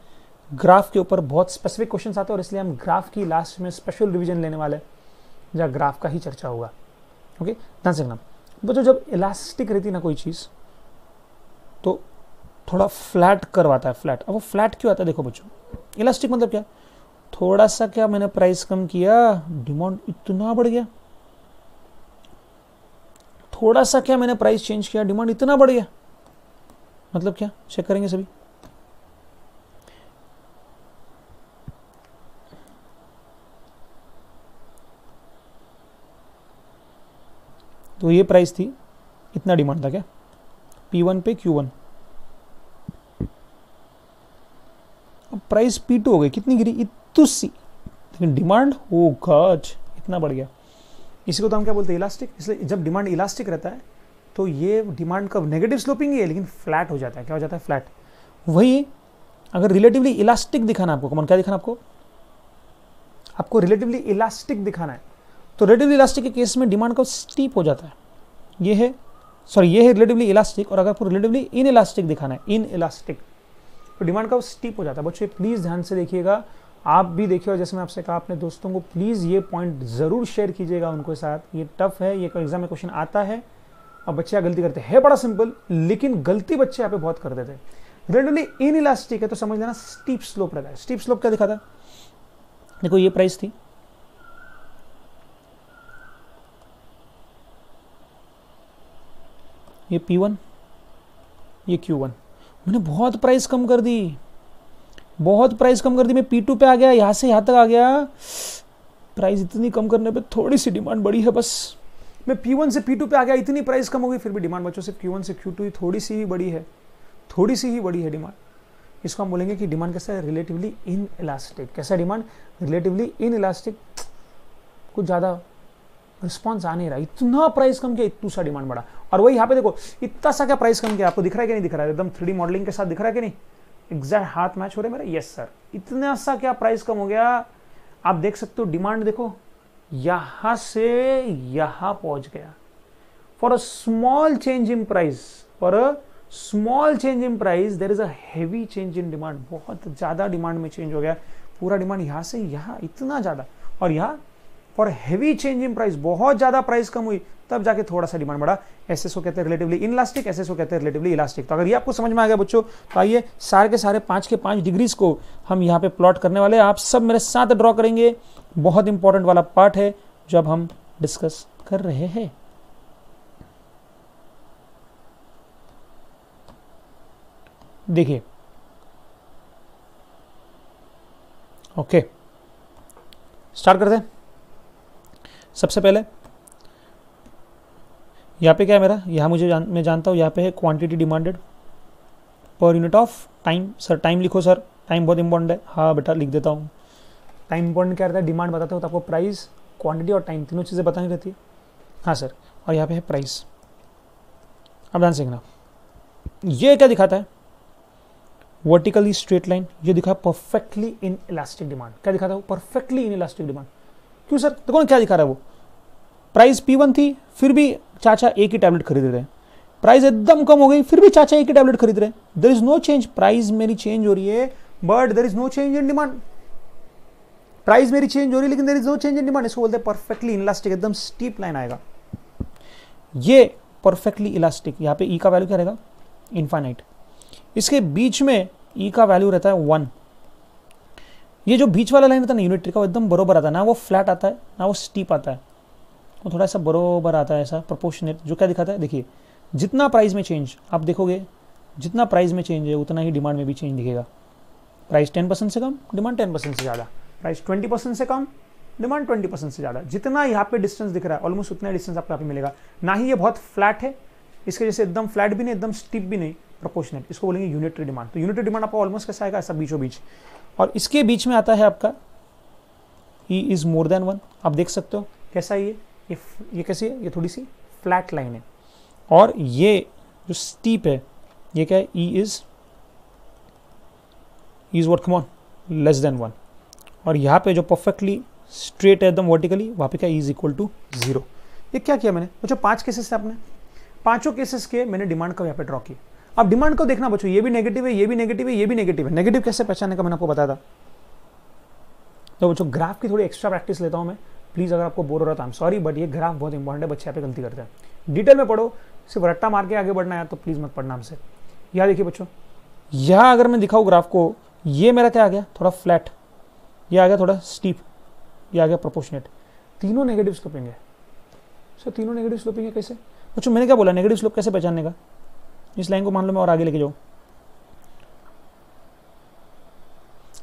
ग्राफ के ऊपर बहुत स्पेसिफिक क्वेश्चन आते हैं और इसलिए हम ग्राफ की लास्ट में स्पेशल रिविजन लेने वाले जहाँ ग्राफ का ही चर्चा होगा। ओके ध्यान से बच्चों, जब इलास्टिक रहती ना कोई चीज़ तो थोड़ा फ्लैट करवाता है फ्लैट अब वो फ्लैट क्यों आता है? देखो बच्चों इलास्टिक मतलब क्या? थोड़ा सा क्या मैंने प्राइस कम किया डिमांड इतना बढ़ गया। थोड़ा सा क्या मैंने प्राइस चेंज किया डिमांड इतना बढ़ गया। मतलब क्या? चेक करेंगे सभी। तो ये प्राइस थी, इतना डिमांड था क्या? P1 पे Q1 अब प्राइस P2 हो गई, कितनी गिरी? इतुसी लेकिन डिमांड हो गज इतना बढ़ गया। इसी को तो हम क्या बोलते हैं इलास्टिक इसलिए जब डिमांड इलास्टिक रहता है तो ये डिमांड का नेगेटिव स्लोपिंग ही है, लेकिन फ्लैट हो जाता है। क्या हो जाता है? फ्लैट वही, अगर रिलेटिवली इलास्टिक दिखाना आपको कौन क्या दिखाना आपको? आपको रिलेटिवली इलास्टिक दिखाना है। तो रिलेटिवली इलास्टिक के केस में डिमांड का स्टीप हो जाता है। ये है सॉरी ये है रिलेटिवली इलास्टिक और अगर रिलेटिवली इन इलास्टिक दिखाना है इन इलास्टिक तो डिमांड का स्टीप हो जाता है। बच्चे प्लीज़ ध्यान से देखिएगा। आप भी देखिए, और जैसे मैं आपसे कहा, अपने दोस्तों को प्लीज़ ये पॉइंट ज़रूर शेयर कीजिएगा उनके साथ। ये टफ है, ये एग्ज़ाम में क्वेश्चन आता है, और बच्चे गलती करते हैं। बड़ा सिंपल लेकिन गलती बच्चे यहाँ पे बहुत कर देते हैं। रेंडली इन इलास्टिक है तो समझ लेना स्टीप स्लोप लगा है। स्टीप स्लोप क्या दिखाता देखो, ये प्राइस थी। ये P1 ये Q1 मैंने बहुत प्राइस कम कर दी। बहुत प्राइस कम कर दी। मैं P2 पे आ गया, यहाँ से यहाँ तक आ गया। प्राइस इतनी कम करने पे थोड़ी सी डिमांड बढ़ी है बस। मैं P1 से P2 पे आ गया, इतनी प्राइस कम हो गई, फिर भी डिमांड बच्चों से Q1 से Q2 थोड़ी सी ही बड़ी है। थोड़ी सी ही बड़ी है डिमांड इसको हम बोलेंगे कि डिमांड कैसा है? रिलेटिवली इन इलास्टिक कैसा डिमांड रिलेटिवली इन इलास्टिक कुछ ज़्यादा रिस्पॉन्स आ नहीं रहा। इतना प्राइस कम किया, इतना सा डिमांड बढ़ा। और वही यहाँ पे देखो, इतना सा क्या प्राइस कम किया? आपको दिख रहा है कि नहीं दिख रहा है? एकदम थ्री मॉडलिंग के साथ दिख रहा है कि नहीं? एग्जैक्ट हाथ मैच हो रहे मेरे? यस सर इतना सा क्या प्राइस कम हो गया? आप देख सकते हो डिमांड देखो, यहाँ से यहाँ पहुँच गया। For a small change in price for a small change in price there is a heavy change in demand बहुत ज़्यादा डिमांड में चेंज हो गया। पूरा डिमांड यहाँ से यहाँ, इतना ज़्यादा। और यहाँ for heavy change in price बहुत ज़्यादा प्राइस कम हुई, तब जाके थोड़ा सा डिमांड बढ़ा एस कहते हैं रिलेटिवली इलास्टिक एस एस कहते हैं रिलेटिवली इलास्टिक तो अगर ये आपको समझ में आ गया बच्चों तो आइए सारे के सारे पाँच के पाँच डिग्रीज को हम यहाँ पे प्लॉट करने वाले आप सब मेरे साथ ड्रॉ करेंगे। बहुत इंपॉर्टेंट वाला पार्ट है जो अब हम डिस्कस कर रहे हैं। देखिए। ओके स्टार्ट करते हैं। सबसे पहले। यहाँ पे क्या है मेरा? यहाँ मुझे जान, मैं जानता हूँ यहाँ पे है quantity demanded per unit of time sir time लिखो सर टाइम बहुत इंपॉर्टेंट है। हाँ बेटा, लिख देता हूँ। टाइम इंपॉर्टेंट क्या रहता है? डिमांड बताते हो तो आपको प्राइस क्वांटिटी और टाइम तीनों चीज़ें बतानी रहती है। सर और यहाँ पे है प्राइस अब ध्यान सीखना ये क्या दिखाता है? वर्टिकली स्ट्रेट लाइन ये दिखा परफेक्टली इन इलास्टिक डिमांड क्या दिखाता है? परफेक्टली इन इलास्टिक डिमांड क्यों सर? देखो ना क्या दिखा रहा है वो? प्राइस पी वन थी, फिर भी चाचा एक ही टैबलेट खरीद रहे हैं। प्राइस एकदम कम हो गई, फिर भी चाचा एक ही टैबलेट खरीद रहे हैं। There is no change price मेरी चेंज हो रही है but there is no change in demand price मेरी चेंज हो रही है, लेकिन there is no change in demand इसको बोलते हैं परफेक्टली इलास्टिक एकदम स्टीप लाइन आएगा। ये परफेक्टली इलास्टिक यहाँ पे ई e का वैल्यू क्या रहेगा? इन्फाइनाइट इसके बीच में ई e का वैल्यू रहता है वन ये जो बीच वाला लाइन होता है ना यूनिट्री का, वो एकदम बरोबर आता है। ना वो फ्लैट आता है, ना वो स्टीप आता है। वो थोड़ा सा बरोबर आता है, ऐसा प्रोपोर्शनेट जो क्या दिखाता है, देखिए, जितना प्राइस में चेंज आप देखोगे, जितना प्राइस में चेंज है, उतना ही डिमांड में भी चेंज दिखेगा। प्राइस टेन परसेंट से कम डिमांड टेन परसेंट से ज़्यादा। प्राइस ट्वेंटी परसेंट से कम डिमांड ट्वेंटी परसेंट से ज़्यादा। जितना यहाँ पे डिस्टेंस दिख रहा है ऑलमोस्ट उतना डिस्टेंस आपको यहाँ पे मिलेगा। ना ही ये बहुत फ्लैट है, इसके जैसे एकदम फ्लैट भी नहीं, एकदम स्टिप भी नहीं प्रोपोर्शनेट इसको बोलेंगे यूनिटरी डिमांड तो यूनिटरी डिमांड आपको ऑलमोस्ट कैसा आएगा? ऐसा बीचों बीच और इसके बीच में आता है आपका E is more than one आप देख सकते हो कैसा ये ये ये कैसी है? ये थोड़ी सी फ्लैट लाइन है। और ये जो स्टीप है, ये क्या है? E is is what come on less than one और यहाँ पे जो परफेक्टली स्ट्रेट है एकदम वर्टिकली वहाँ पे क्या इज़ इक्वल टू ज़ीरो ये क्या किया मैंने? बच्चों पाँच केसेस थे आपने। पाँचों केसेस के मैंने डिमांड का यहाँ पे ड्रॉ किया अब डिमांड को देखना बच्चों ये भी नेगेटिव है, ये भी नेगेटिव है, ये भी नेगेटिव है। नेगेटिव कैसे पहचानने का मैंने आपको बताया था? तो बच्चों ग्राफ की थोड़ी एक्स्ट्रा प्रैक्टिस लेता हूँ मैं। प्लीज़ अगर आपको बोर हो रहा था सॉरी बट ये ग्राफ बहुत इंपॉर्टेंट है, बच्चे यहाँ पे गलती करते हैं। डिटेल में पढ़ो, सिर्फ़ रट्टा मार के आगे बढ़ना है तो प्लीज़ मत पढ़ना हमसे। यहाँ देखिए बच्चों, यहाँ अगर मैं दिखाऊँ ग्राफ को, ये मेरा क्या आ गया? थोड़ा फ्लैट ये आ गया थोड़ा स्टीप ये आ गया प्रोपोर्शनेट तीनों नेगेटिव स्लोपिंग है। सर तीनों नेगेटिव स्लोपिंग है कैसे? बच्चों, मैंने क्या बोला? नेगेटिव स्लोप कैसे पहचानने का? इस लाइन को मान लो मैं और आगे लेके जाऊँ।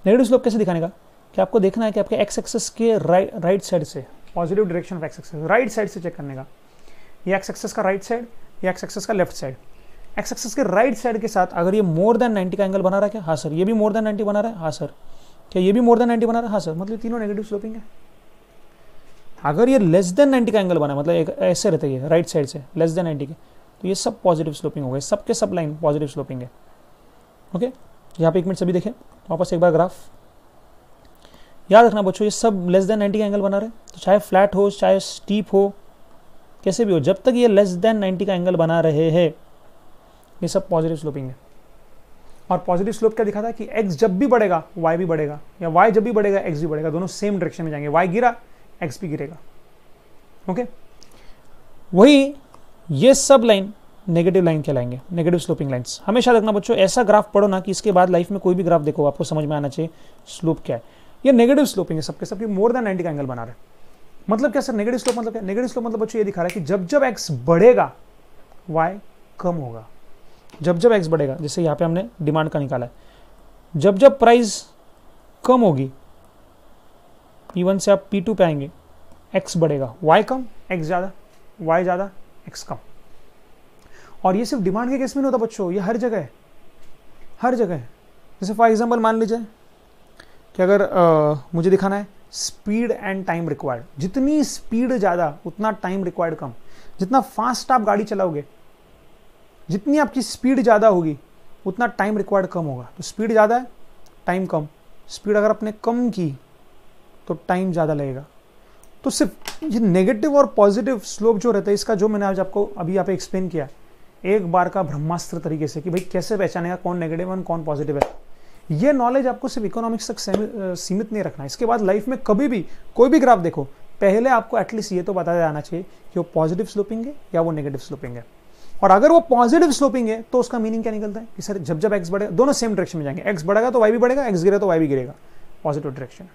नेगेटिव स्लोप कैसे दिखाने का? कि आपको देखना है कि आपके एक्स एक्सेस के राइट राइट साइड से positive direction of X axis right side से चेक करने का। ये एक्स एक्सेस का राइट साइड या एक्स एक्सेस का लेफ़्ट साइड एक्स एक्सेस के राइट साइड के साथ अगर ये मोर देन 90 का एंगल बना रहा है हाँ सर ये भी मोर देन 90 बना रहा है? हाँ सर क्या ये भी मोर देन 90 बना रहा है? हाँ सर मतलब तीनों नेगेटिव स्लोपिंग है। अगर ये लेस देन 90 का एंगल बना मतलब एक ऐसे रहता है राइट साइड से लेस देन 90 के। तो ये सब पॉजिटिव स्लोपिंग हो गए। सबके सब लाइन पॉजिटिव स्लोपिंग है। ओके यहाँ पे एक मिनट सभी देखें। वापस एक बार ग्राफ याद रखना बच्चों, ये सब लेस देन 90 का एंगल बना रहे तो चाहे फ्लैट हो, चाहे स्टीप हो, कैसे भी हो, जब तक ये लेस देन 90 का एंगल बना रहे हैं, ये सब पॉजिटिव स्लोपिंग है। और पॉजिटिव स्लोप क्या दिखाता है कि एक्स जब भी बढ़ेगा वाई भी बढ़ेगा, या वाई जब भी बढ़ेगा एक्स भी बढ़ेगा, दोनों सेम डायरेक्शन में जाएँगे। वाई गिरा एक्स भी गिरेगा। ओके वही ये सब लाइन नेगेटिव लाइन कहलाएँगे नेगेटिव स्लोपिंग लाइन्स हमेशा रखना बच्चों, ऐसा ग्राफ पढ़ो ना कि इसके बाद लाइफ में कोई भी ग्राफ देखो, आपको समझ में आना चाहिए स्लोप क्या है। ये नेगेटिव स्लोपिंग है, सबके सब मोर देन नाइनटी का एंगल बना रहे मतलब क्या सर नेगेटिव स्लोप मतलब क्या? नेगेटिव स्लोप मतलब बच्चों ये दिखा रहा है कि जब जब एक्स बढ़ेगा वाई कम होगा। जब जब एक्स बढ़ेगा, जैसे यहाँ पे हमने डिमांड का निकाला है। जब जब प्राइस कम होगी पी से आप पी टू पे आएँगे एक्स बढ़ेगा वाई कम एक्स ज़्यादा वाई ज़्यादा एक्स कम। और ये सिर्फ़ डिमांड के केस में नहीं होता बच्चों ये हर जगह है। हर जगह है। जैसे फॉर एग्जांपल मान लीजिए कि अगर आ, मुझे दिखाना है स्पीड एंड टाइम रिक्वायर्ड जितनी स्पीड ज़्यादा उतना टाइम रिक्वायर्ड कम। जितना फास्ट आप गाड़ी चलाओगे जितनी आपकी स्पीड ज़्यादा होगी उतना टाइम रिक्वायर्ड कम होगा। तो स्पीड ज़्यादा है टाइम कम। स्पीड अगर आपने कम की तो टाइम ज़्यादा लगेगा। तो सिर्फ़ ये नेगेटिव और पॉजिटिव स्लोप जो रहता है, इसका जो मैंने आज आपको अभी यहाँ पे एक्सप्लेन किया, एक बार का ब्रह्मास्त्र तरीके से कि भाई कैसे पहचानेगा कौन नेगेटिव है कौन पॉजिटिव है। ये नॉलेज आपको सिर्फ़ इकोनॉमिक्स तक सीमित नहीं रखना इसके बाद लाइफ में कभी भी, कोई भी ग्राफ देखो, पहले आपको एटलीस्ट ये तो बताया जाना चाहिए कि वो पॉजिटिव स्लोपिंग है या वो नेगेटिव स्लोपिंग है। और अगर वो पॉजिटिव स्लोपिंग है तो उसका मीनिंग क्या निकलता है? कि सर, जब जब एक्स बढ़ेगा दोनों सेम डायरेक्शन में जाएँगे। एक्स बढ़ेगा तो वाई भी बढ़ेगा एक्स गिरेगा तो वाई भी गिरेगा। पॉजिटिव डायरेक्शन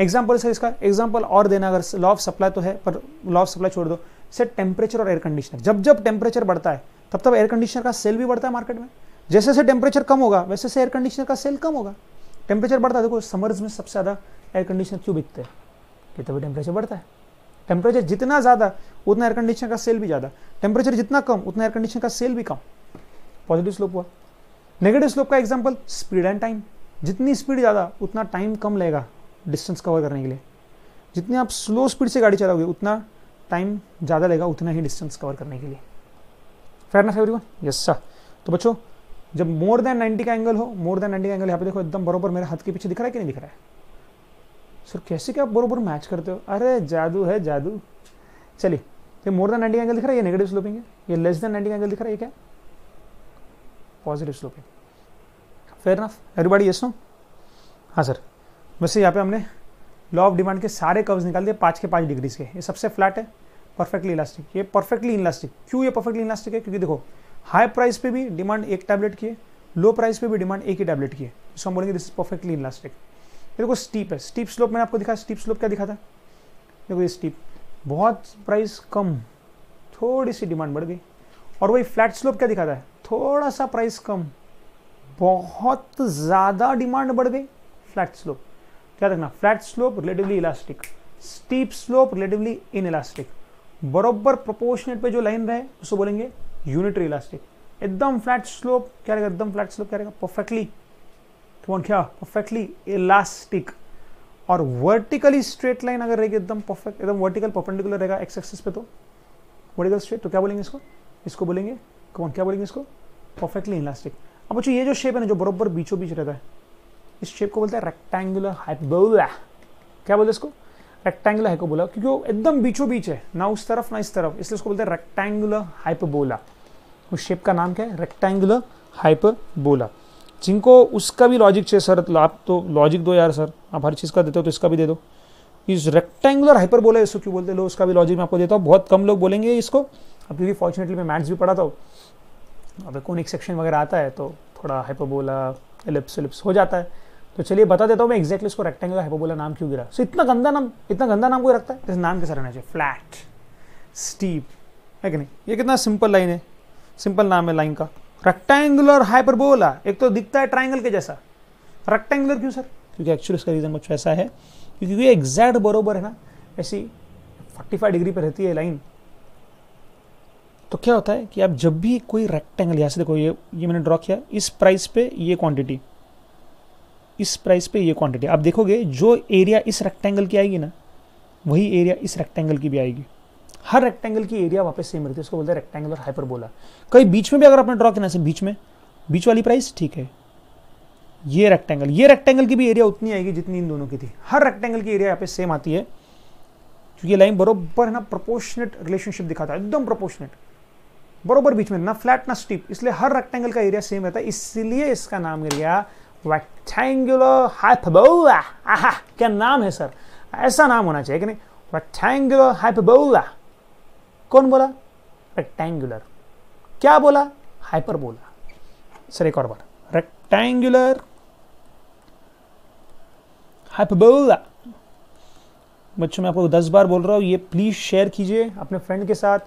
एग्ज़ाम्पल सर इसका एग्ज़ाम्पल और देना, अगर लॉ ऑफ़ सप्लाई तो है, पर लॉ ऑफ़ सप्लाई छोड़ दो। सर टेम्परेचर और एयर कंडीशनर जब जब टेम्परेचर बढ़ता है, तब तब एयर कंडीशनर का सेल भी बढ़ता है मार्केट में। जैसे जैसे टेम्परेचर कम होगा, वैसे से एयर कंडीशनर का सेल कम होगा। टेम्परेचर बढ़ता है, देखो समर्स में सबसे ज़्यादा एयर कंडीशनर क्यों बिकते हैं? कि तभी टेम्परेचर बढ़ता है। टेम्परेचर जितना ज़्यादा, उतना एयर कंडीशनर का सेल भी ज़्यादा। टेम्परेचर जितना कम, उतना एयर कंडीशनर का सेल भी कम। पॉजिटिव स्लोप हुआ। नेगेटिव स्लोप का एग्ज़ाम्पल स्पीड एंड टाइम जितनी स्पीड ज़्यादा, उतना टाइम कम लगेगा डिस्टेंस कवर करने के लिए। जितनी आप स्लो स्पीड से गाड़ी चलाओगे, उतना टाइम ज़्यादा लगेगा उतना ही डिस्टेंस कवर करने के लिए। फेयर ना एवरीवन यस सर तो बच्चों, जब मोर देन 90 का एंगल हो मोर देन 90 का एंगल यहाँ पे देखो, एकदम बरोबर मेरे हाथ के पीछे दिख रहा है कि नहीं दिख रहा है? सर, कैसे क्या बरोबर मैच करते हो? अरे, जादू है, जादू। चलिए तो मोर देन 90 का एंगल दिख रहा है, ये नेगेटिव स्लोपिंग है। ये लेस देन 90 का एंगल दिख रहा है, ये क्या? Positive sloping fair enough everybody yes no हाँ सर वैसे यहाँ पे हमने लॉ ऑफ़ डिमांड के सारे कर्व्स निकाल दिए पाँच के पाँच डिग्रीज के। ये सबसे फ्लैट है परफेक्टली इलास्टिक ये परफेक्टली इलास्टिक क्यों ये परफेक्टली इलास्टिक है? क्योंकि देखो हाई प्राइस पे भी डिमांड एक टैबलेट की है लो प्राइस पे भी डिमांड एक ही टैबलेट की है। इसको हम बोलेंगे दिस इज़ परफेक्टली इलास्टिक देखो स्टीप है। स्टीप स्लोप मैंने आपको दिखा स्टीप स्लोप क्या दिखा था? देखो ये स्टीप बहुत प्राइस कम, थोड़ी सी डिमांड बढ़ गई। और वही फ्लैट स्लोप क्या दिखाता है? थोड़ा सा प्राइस कम, बहुत ज़्यादा डिमांड बढ़ गई फ्लैट स्लोप क्या देखना flat slope relatively elastic steep slope relatively inelastic बरोबर प्रोपोर्शनेट पे जो लाइन रहे, उसको बोलेंगे यूनिटरी इलास्टिक एकदम फ्लैट स्लोप क्या रहेगा, एकदम फ्लैट स्लोप क्या रहेगा परफेक्टली क्या परफेक्टली इलास्टिक और वर्टिकली स्ट्रेट लाइन अगर रहेगी, एकदम परफेक्ट एकदम वर्टिकल परपेंडिकुलर रहेगा एक्स एक्सिस पे तो वर्टिकल स्ट्रेट तो क्या बोलेंगे इसको इसको बोलेंगे कौन क्या बोलेंगे इसको परफेक्टली इलास्टिक अब बच्चों, ये जो शेप है ना, जो बरोबर बीचों बीच रहता है इस शेप को बोलते हैं रेक्टेंगुलर हाइपोबोला क्या बोलते इसको? रेक्टेंगुलर हाइपोबोला क्योंकि वो एकदम बीचों बीच है। ना उस तरफ़, ना इस तरफ़। इसलिए उसको बोलते हैं रेक्टेंगुलर हाइपोबोला उस शेप का नाम क्या है? रेक्टेंगुलर हाइपोबोला जिनको उसका भी लॉजिक चाहिए सर तो आप तो लॉजिक दो यार सर आप हर चीज़ का देते हो तो इसका भी दे दो। इस रेक्टेंगुलर हाइपर बोला इसको क्यों बोलते लो उसका भी लॉजिक मैं आपको देता हूँ। बहुत कम लोग बोलेंगे इसको। अब क्योंकि फॉर्चुनेटली मैं मैथ्स भी पढ़ाता हूँ अब कौन एक सेक्शन वगैरह आता है तो थोड़ा हाइपोबोला एलिप्स एलिप्स हो जाता है। तो चलिए बता देता हूँ मैं एक्जैक्टली इसको रेक्टेंगुलर हाइपोबोला नाम क्यों गिरा। सो इतना गंदा नाम, इतना गंदा नाम कोई रखता है? जैसे नाम कैसा रहना चाहिए। फ्लैट स्टीप है कि नहीं? ये कितना सिंपल लाइन है। सिंपल नाम है लाइन का। रेक्टेंगुलर हाइपरबोला एक तो दिखता है ट्राइंगल के जैसा। रेक्टेंगुलर क्यों सर क्योंकि एक्चुअली इसका रीजन कुछ ऐसा है। क्योंकि ये एग्जैक्ट बरोबर है ना, ऐसी 45 डिग्री पर रहती है लाइन तो क्या होता है कि आप जब भी कोई रेक्टेंगल यहाँ से देखो, ये ये मैंने ड्रॉ किया, इस प्राइस पे ये क्वांटिटी इस प्राइस पे ये क्वांटिटी आप देखोगे, जो एरिया इस रेक्टेंगल की आएगी ना, वही एरिया इस रेक्टेंगल की भी आएगी। हर रेक्टेंगल की एरिया वापस सेम रहती है। उसको बोलते हैं रेक्टेंगुलर हाइपर बोला कहीं बीच में भी अगर आपने ड्रॉ किया ना बीच में, बीच वाली प्राइस ठीक है। ये रेक्टेंगल ये रेक्टेंगल की भी एरिया उतनी आएगी जितनी इन दोनों की थी। हर रेक्टेंगल की एरिया यहाँ पे सेम आती है। क्योंकि लाइन बरोबर है ना प्रोपोर्शनेट रिलेशनशिप दिखाता है। एकदम प्रोपोर्शनेट बरोबर बीच में, ना फ्लैट ना स्टीप इसलिए हर रेक्टेंगल का एरिया सेम रहता है। इसलिए इसका नाम गिर गया रेक्टेंगुलर हाइपरबोला आहा क्या नाम है, सर? ऐसा नाम होना चाहिए कि नहीं? रेक्टेंगुलर हाइपरबोला कौन बोला? रेक्टेंगुलर क्या बोला? हाइपरबोला सर, एक और बार. रेक्टेंगुलर हाइपरबोला बच्चों, मैं आपको दस बार बोल रहा हूँ, ये प्लीज़ शेयर कीजिए अपने फ्रेंड के साथ,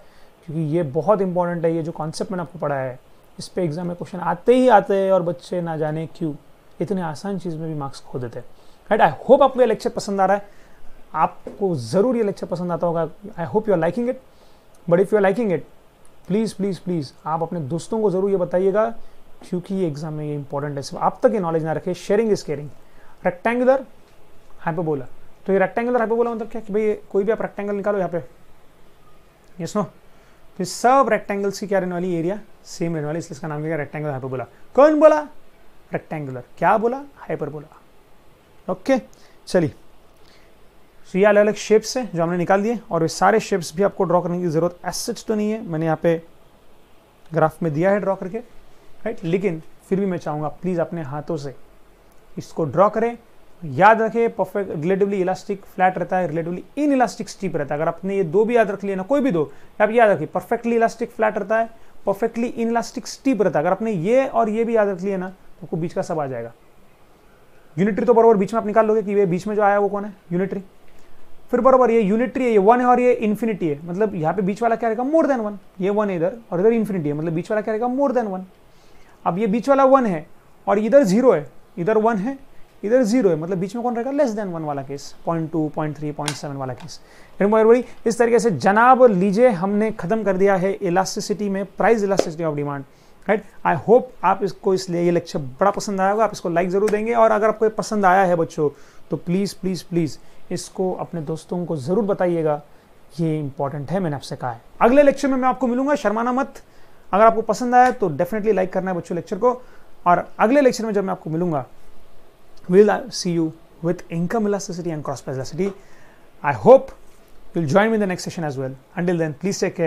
क्योंकि ये बहुत इंपॉर्टेंट है, ये जो कॉन्सेप्ट मैंने आपको पढ़ाया है। इस पे एग्ज़ाम में क्वेश्चन आते ही आते हैं और बच्चे ना जाने क्यों। इतने आसान चीज़ में भी मार्क्स खो देते हैं। राइट आई होप आपको ये लेक्चर पसंद आ रहा है। आपको ज़रूर ये लेक्चर पसंद आता होगा। I hope you are liking it but if you are liking it please please please आप अपने दोस्तों को ज़रूर ये बताइएगा, क्योंकि ये एग्ज़ाम में ये इंपॉर्टेंट है। सिर्फ़ आप तक ये नॉलेज ना रखे sharing is caring rectangular hyperbola तो ये रेक्टेंगुलर हाइपोबोला मतलब क्या? कि भाई कोई भी आप रेक्टेंगल निकालो यहाँ पे। यस नो तो सब रेक्टेंगल्स की क्या रहने वाली एरिया सेम रहने वाली, इसलिए इसका नाम क्या रेक्टेंगुलर हाइपोबोला कौन बोला? रेक्टेंगुलर क्या बोला? हाइपर बोला। ओके चलिए। सो ये अलग अलग शेप्स हैं जो हमने निकाल दिए और ये सारे शेप्स भी आपको ड्रॉ करने की ज़रूरत एसेट्स तो नहीं है। मैंने यहाँ पे ग्राफ में दिया है ड्रॉ करके राइट लेकिन फिर भी मैं चाहूँगा प्लीज़ अपने हाथों से इसको ड्रॉ करें। याद रखें परफेक्ट रिलेटिवली इलास्टिक फ्लैट रहता है रिलेटिवली इन इलास्टिक स्टीप रहता है। अगर आपने ये दो भी याद रख लिया ना, कोई भी दो, आप याद रखिए परफेक्टली इलास्टिक फ्लैट रहता है परफेक्टली इन इलास्टिक स्टीप रहता है। अगर आपने ये और ये भी याद रख लिया ना आपको बीच का सब आ जाएगा। यूनिट्री तो बराबर बीच में आप निकाल लोगे कि ये बीच में जो आया वो कौन है? यूनिट्री फिर बराबर ये यूनिट्री है, ये वन है और ये इन्फिनिटी है। मतलब यहाँ पे बीच वाला क्या रहेगा? मोर देन वन ये वन है इधर और इधर इन्फिनिटी है। मतलब बीच वाला क्या रहेगा? मोर देन वन अब ये बीच वाला वन है और इधर ज़ीरो है। इधर वन है, इधर ज़ीरो है। मतलब बीच में कौन रहेगा? लेस देन वन वाला case point two point three point seven वाला केस बड़ी इस तरीके से जनाब, लीजिए, हमने खत्म कर दिया है इलास्टिसिटी में price elasticity of demand right I hope आप इसको इसलिए ये लेक्चर बड़ा पसंद आया होगा आप इसको लाइक ज़रूर देंगे और अगर आपको पसंद आया है बच्चों तो प्लीज़ प्लीज़ प्लीज़ इसको अपने दोस्तों को ज़रूर बताइएगा। ये इंपॉर्टेंट है मैंने आपसे कहा है। अगले लेक्चर में मैं आपको मिलूँगा शर्माना मत। अगर आपको पसंद आया तो डेफिनेटली लाइक करना है बच्चों लेक्चर को। और अगले लेक्चर में जब मैं आपको मिलूँगा will see you with income elasticity and cross elasticity I hope you'll join me in the next session as well. Until then, please take.